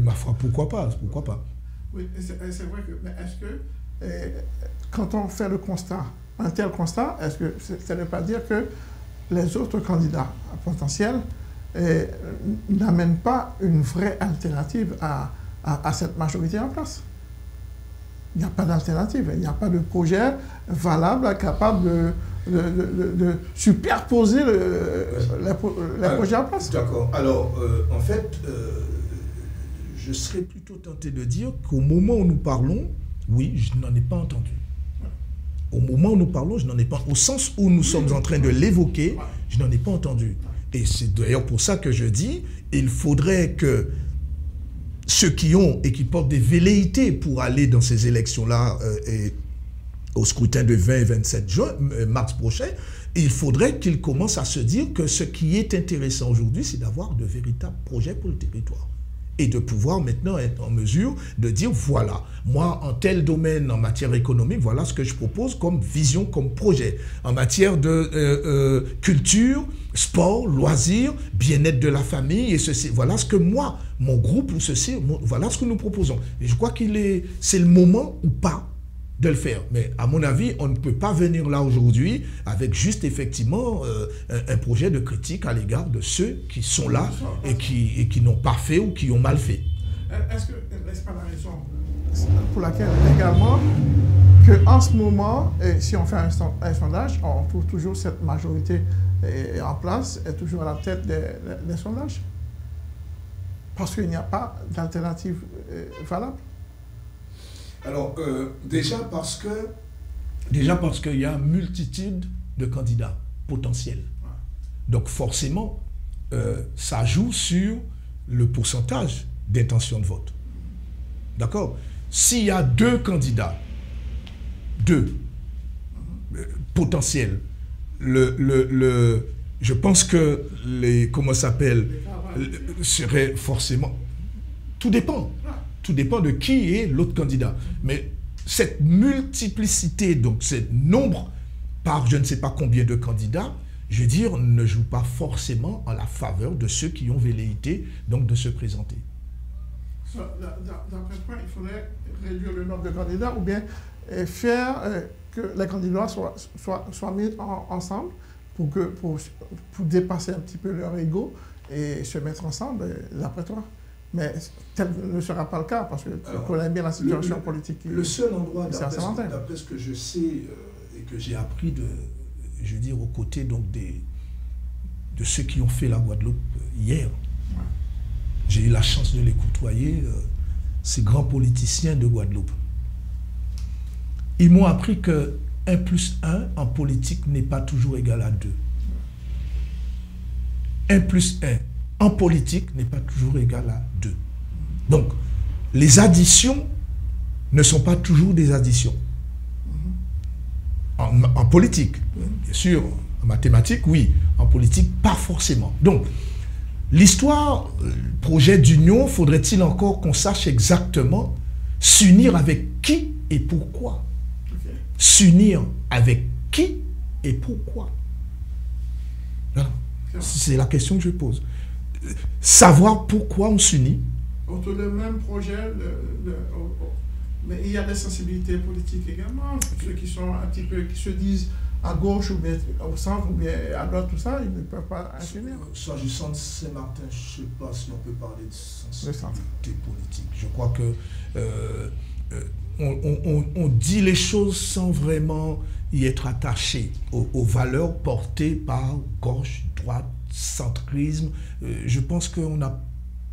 ma foi, pourquoi pas, pourquoi pas. Oui, c'est vrai que, mais est-ce que quand on fait le constat, un tel constat, est-ce que ça ne veut pas dire que les autres candidats potentiels n'amènent pas une vraie alternative à, à, cette majorité en place. Il n'y a pas d'alternative, il n'y a pas de projet valable capable de, de, superposer le, les, projets en place. D'accord. Alors, euh, en fait, euh, je serais plutôt tenté de dire qu'au moment où nous parlons, oui, je n'en ai pas entendu. Au moment où nous parlons, je n'en ai pas. Au sens où nous sommes en train de l'évoquer, je n'en ai pas entendu. Et c'est d'ailleurs pour ça que je dis, il faudrait que ceux qui ont et qui portent des velléités pour aller dans ces élections-là euh, et au scrutin de 20 et 27 juin, euh, mars prochain, il faudrait qu'ils commencent à se dire que ce qui est intéressant aujourd'hui, c'est d'avoir de véritables projets pour le territoire et de pouvoir maintenant être en mesure de dire, voilà, moi, en tel domaine, en matière économique, voilà ce que je propose comme vision, comme projet. En matière de euh, euh, culture, sport, loisirs, bien-être de la famille, et ceci, voilà ce que moi, mon groupe ou ceci, voilà ce que nous proposons. Je crois qu'il est, c'est le moment ou pas de le faire. Mais à mon avis, on ne peut pas venir là aujourd'hui avec juste effectivement euh, un, projet de critique à l'égard de ceux qui sont là et qui, et qui n'ont pas fait ou qui ont mal fait. Est-ce que n'est-ce pas la raison pour laquelle également qu'en ce moment, si on fait un, sondage, on trouve toujours cette majorité en place et toujours à la tête des sondages Parce qu'il n'y a pas d'alternative euh, valable alors, euh, déjà parce que déjà parce qu'il y a une multitude de candidats potentiels. Donc forcément, euh, ça joue sur le pourcentage d'intention de vote. D'accord? S'il y a deux candidats, deux euh, potentiels, le, le, je pense que les, comment s'appelle, serait forcément, tout dépend. Tout dépend de qui est l'autre candidat. Mais cette multiplicité, donc ce nombre par je ne sais pas combien de candidats, je veux dire, ne joue pas forcément en la faveur de ceux qui ont velléité donc de se présenter. D'après toi, il faudrait réduire le nombre de candidats ou bien euh, faire euh, que les candidats soient, soient, mis ensemble pour, que, pour, pour, dépasser un petit peu leur ego et se mettre ensemble, euh, d'après toi? Mais tel ne sera pas le cas parce que tu connais bien la situation politique. Le seul endroit, d'après ce que je sais euh, et que j'ai appris de, je veux dire, aux côtés donc des, de ceux qui ont fait la Guadeloupe euh, hier, j'ai eu la chance de les côtoyer, euh, ces grands politiciens de Guadeloupe. Ils m'ont appris que 1 plus 1 en politique n'est pas toujours égal à 2. 1 plus 1 en politique n'est pas toujours égal à 2. Donc, les additions ne sont pas toujours des additions. En, politique, bien sûr, en mathématiques, oui. En politique, pas forcément. Donc, l'histoire, le projet d'union, faudrait-il encore qu'on sache exactement s'unir avec qui et pourquoi? S'unir avec qui et pourquoi? C'est la question que je pose savoir pourquoi on s'unit. Autour du même projet, mais il y a des sensibilités politiques également. Ceux qui sont un petit peu, qui se disent à gauche ou bien au centre ou bien à droite, tout ça, ils ne peuvent pas s'unir. S'agissant de Saint-Martin, je ne sais pas si on peut parler de sensibilité politique. Je crois que euh, euh, on, dit les choses sans vraiment y être attaché aux valeurs portées par gauche, droite, centrisme, euh, je pense qu'on n'a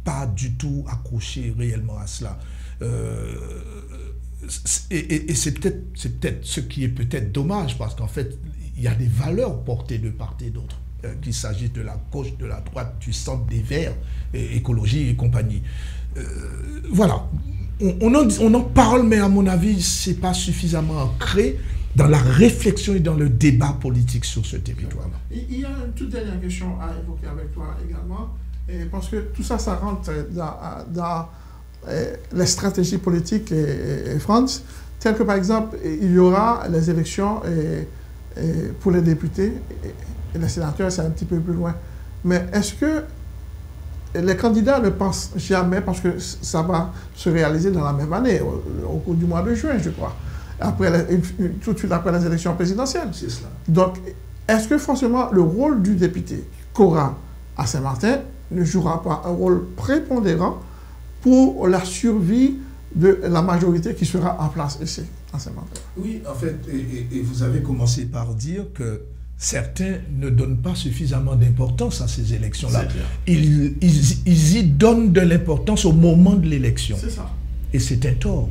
pas du tout accroché réellement à cela. Euh, et, c'est peut-être peut ce qui est peut-être dommage, parce qu'en fait, il y a des valeurs portées de part et d'autre, euh, qu'il s'agisse de la gauche, de la droite, du centre, des verts, écologie et compagnie. voilà. On, en, on, en, parle, mais à mon avis, ce n'est pas suffisamment ancré dans la réflexion et dans le débat politique sur ce territoire-là. Il y a une toute dernière question à évoquer avec toi également, et parce que tout ça, ça rentre dans, euh, les stratégies politiques et, France, telles que par exemple, il y aura les élections pour les députés et les sénateurs, c'est un petit peu plus loin. Mais est-ce que les candidats ne pensent jamais, parce que ça va se réaliser dans la même année, au, cours du mois de juin, je crois, après tout de suite après les élections présidentielles? C'est cela. Donc, est-ce que forcément le rôle du député qu'aura à Saint-Martin ne jouera pas un rôle prépondérant pour la survie de la majorité qui sera en place ici, à Saint-Martin Oui, en fait, et vous avez commencé par dire que certains ne donnent pas suffisamment d'importance à ces élections-là. Ils, y donnent de l'importance au moment de l'élection. C'est ça. Et c'est un tort.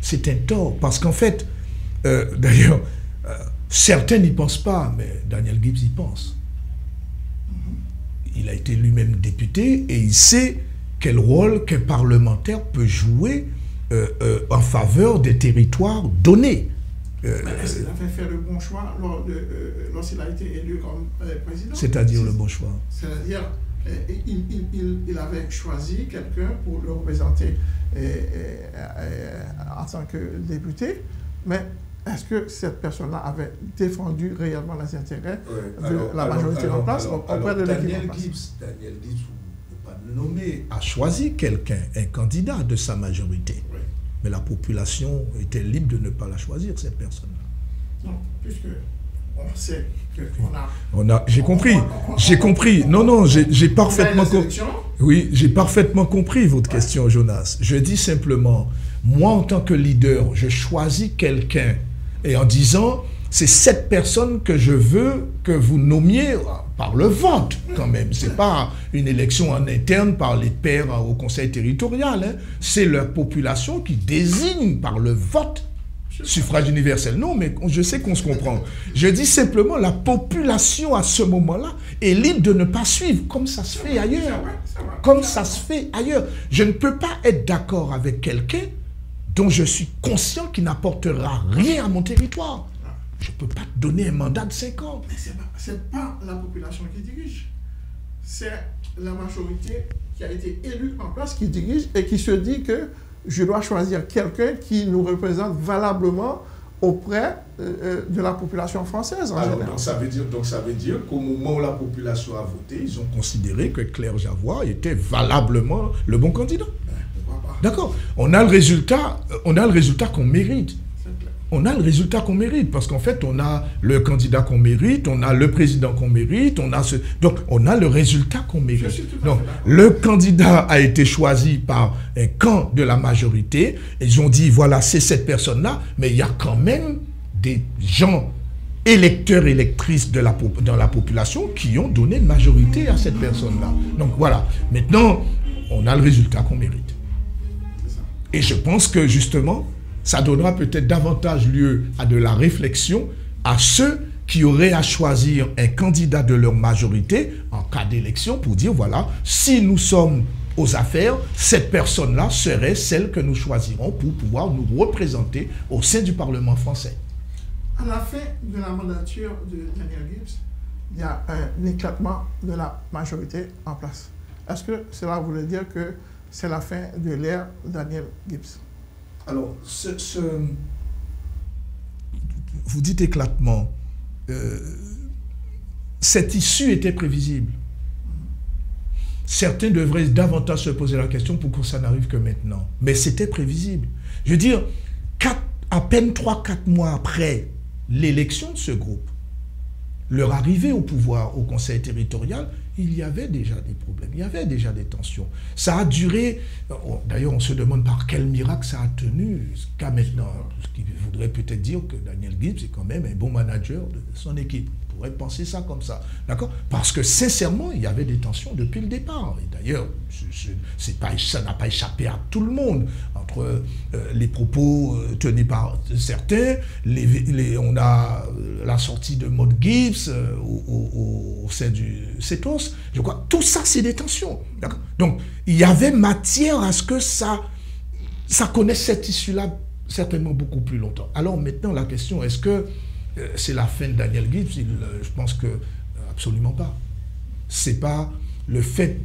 C'est un tort. Parce qu'en fait, euh, d'ailleurs, euh, certains n'y pensent pas, mais Daniel Gibbs y pense. Il a été lui-même député et il sait quel rôle qu'un parlementaire peut jouer euh, en faveur des territoires donnés. Euh, est-ce qu'il a fait le bon choix euh, lorsqu'il a été élu comme euh, président? C'est-à-dire le bon choix C'est-à-dire, il, il, il, avait choisi quelqu'un pour le représenter en tant que député, mais est-ce que cette personne-là avait défendu réellement les intérêts de la majorité en place auprès de Daniel Gibbs, Daniel Gibbs, pas nommer, a choisi quelqu'un, un candidat de sa majorité. Mais la population était libre de ne pas la choisir, cette personne-là. Non, puisque on sait qu'on a... On a j'ai compris, j'ai compris. Non, non, j'ai parfaitement compris. Oui, j'ai parfaitement compris votre question, Jonas. Je dis simplement, moi, en tant que leader, je choisis quelqu'un et en disant, c'est cette personne que je veux que vous nommiez par le vote, quand même. Ce n'est pas une élection en interne par les pairs au conseil territorial. Hein. C'est la population qui désigne par le vote suffrage universel. Non, mais je sais qu'on se comprend. Je dis simplement, la population à ce moment-là est libre de ne pas suivre, comme ça se fait ailleurs. Comme ça se fait ailleurs. Je ne peux pas être d'accord avec quelqu'un dont je suis conscient qu'il n'apportera rien à mon territoire. Je ne peux pas te donner un mandat de 5 ans. Mais ce n'est pas, la population qui dirige. C'est la majorité qui a été élue en place qui dirige et qui se dit que je dois choisir quelqu'un qui nous représente valablement auprès euh, euh, de la population française. donc, ça veut dire, donc ça veut dire qu'au moment où la population a voté, ils ont considéré que Claire Javois était valablement le bon candidat. D'accord. On a le résultat, on a le résultat qu'on mérite on a le résultat qu'on mérite. Parce qu'en fait, on a le candidat qu'on mérite, on a le président qu'on mérite, on a ce... Donc, on a le résultat qu'on mérite. Donc, le candidat a été choisi par un camp de la majorité. Ils ont dit, voilà, c'est cette personne-là, mais il y a quand même des gens électeurs, électrices de la, dans la population qui ont donné une majorité à cette personne-là. Donc voilà, maintenant, on a le résultat qu'on mérite. Et je pense que justement, ça donnera peut-être davantage lieu à de la réflexion à ceux qui auraient à choisir un candidat de leur majorité en cas d'élection pour dire, voilà, si nous sommes aux affaires, cette personne-là serait celle que nous choisirons pour pouvoir nous représenter au sein du Parlement français. À la fin de la mandature de Daniel Gibbs, il y a un éclatement de la majorité en place. Est-ce que cela voulait dire que c'est la fin de l'ère Daniel Gibbs alors, ce, vous dites éclatement. Euh, cette issue était prévisible. Certains devraient davantage se poser la question pourquoi ça n'arrive que maintenant. Mais c'était prévisible. Je veux dire, à peine 3-4 mois après l'élection de ce groupe, leur arrivée au pouvoir, au conseil territorial, il y avait déjà des problèmes, il y avait déjà des tensions. Ça a duré, d'ailleurs on se demande par quel miracle ça a tenu jusqu'à maintenant, ce qui voudrait peut-être dire que Daniel Gibbs est quand même un bon manager de son équipe penser ça comme ça. D'accord? Parce que sincèrement, il y avait des tensions depuis le départ. Et d'ailleurs, ça n'a pas échappé à tout le monde. Entre euh, les propos euh, tenus par certains, on a euh, la sortie de Maud Gibbs au, au, sein du CETOS. Tout ça, c'est des tensions. Donc, il y avait matière à ce que ça, ça connaisse cette issue-là certainement beaucoup plus longtemps. Alors maintenant, la question, est-ce que euh, c'est la fin de Daniel Gibbs euh, Je pense que absolument pas. C'est pas le fait,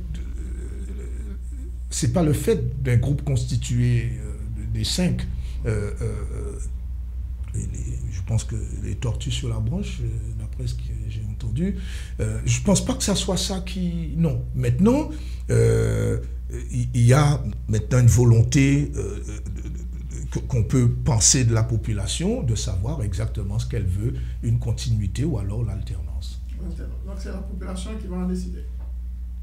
pas le fait d'un groupe constitué des cinq je pense que les tortues sur la branche, euh, d'après ce que j'ai entendu, euh, je pense pas que ça soit ça qui... Non. Maintenant, euh, il y a maintenant une volonté qu'on peut penser de la population de savoir exactement ce qu'elle veut, une continuité ou alors l'alternance. Donc c'est la population qui va en décider.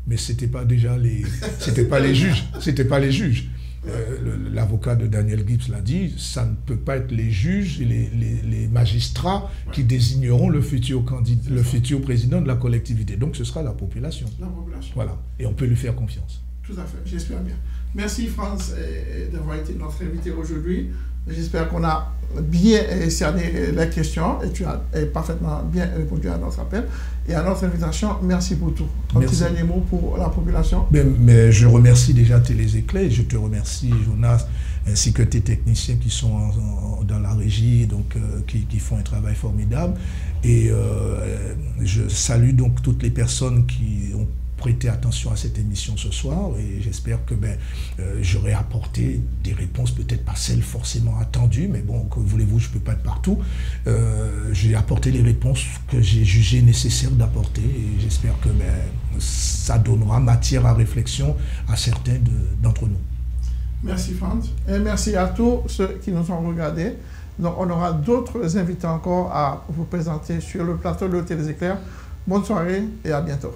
Mais c'était pas déjà les, c'était pas les juges, c'était pas les juges. Euh, l'avocat de Daniel Gibbs l'a dit, ça ne peut pas être les juges et les, magistrats qui désigneront le futur, candidat, le futur président de la collectivité. Donc ce sera la population. La population. Voilà. Et on peut lui faire confiance. Tout à fait, j'espère bien. Merci France d'avoir été notre invité aujourd'hui. J'espère qu'on a bien cerné les questions et tu as parfaitement bien répondu à notre appel et à notre invitation. Merci pour tout. Un petit dernier mot pour la population. Mais, je remercie déjà Téléséclés, je te remercie Jonas, ainsi que tes techniciens qui sont dans la régie, donc euh, qui, font un travail formidable. Et euh, je salue donc toutes les personnes qui ont prêter attention à cette émission ce soir et j'espère que ben, euh, j'aurai apporté des réponses, peut-être pas celles forcément attendues, mais bon, comme voulez-vous, je ne peux pas être partout. Euh, j'ai apporté les réponses que j'ai jugé nécessaire d'apporter et j'espère que ben, ça donnera matière à réflexion à certains d'entre nous. Merci Franz et merci à tous ceux qui nous ont regardés. Donc on aura d'autres invités encore à vous présenter sur le plateau de l'Hôtel des Éclairs. Bonne soirée et à bientôt.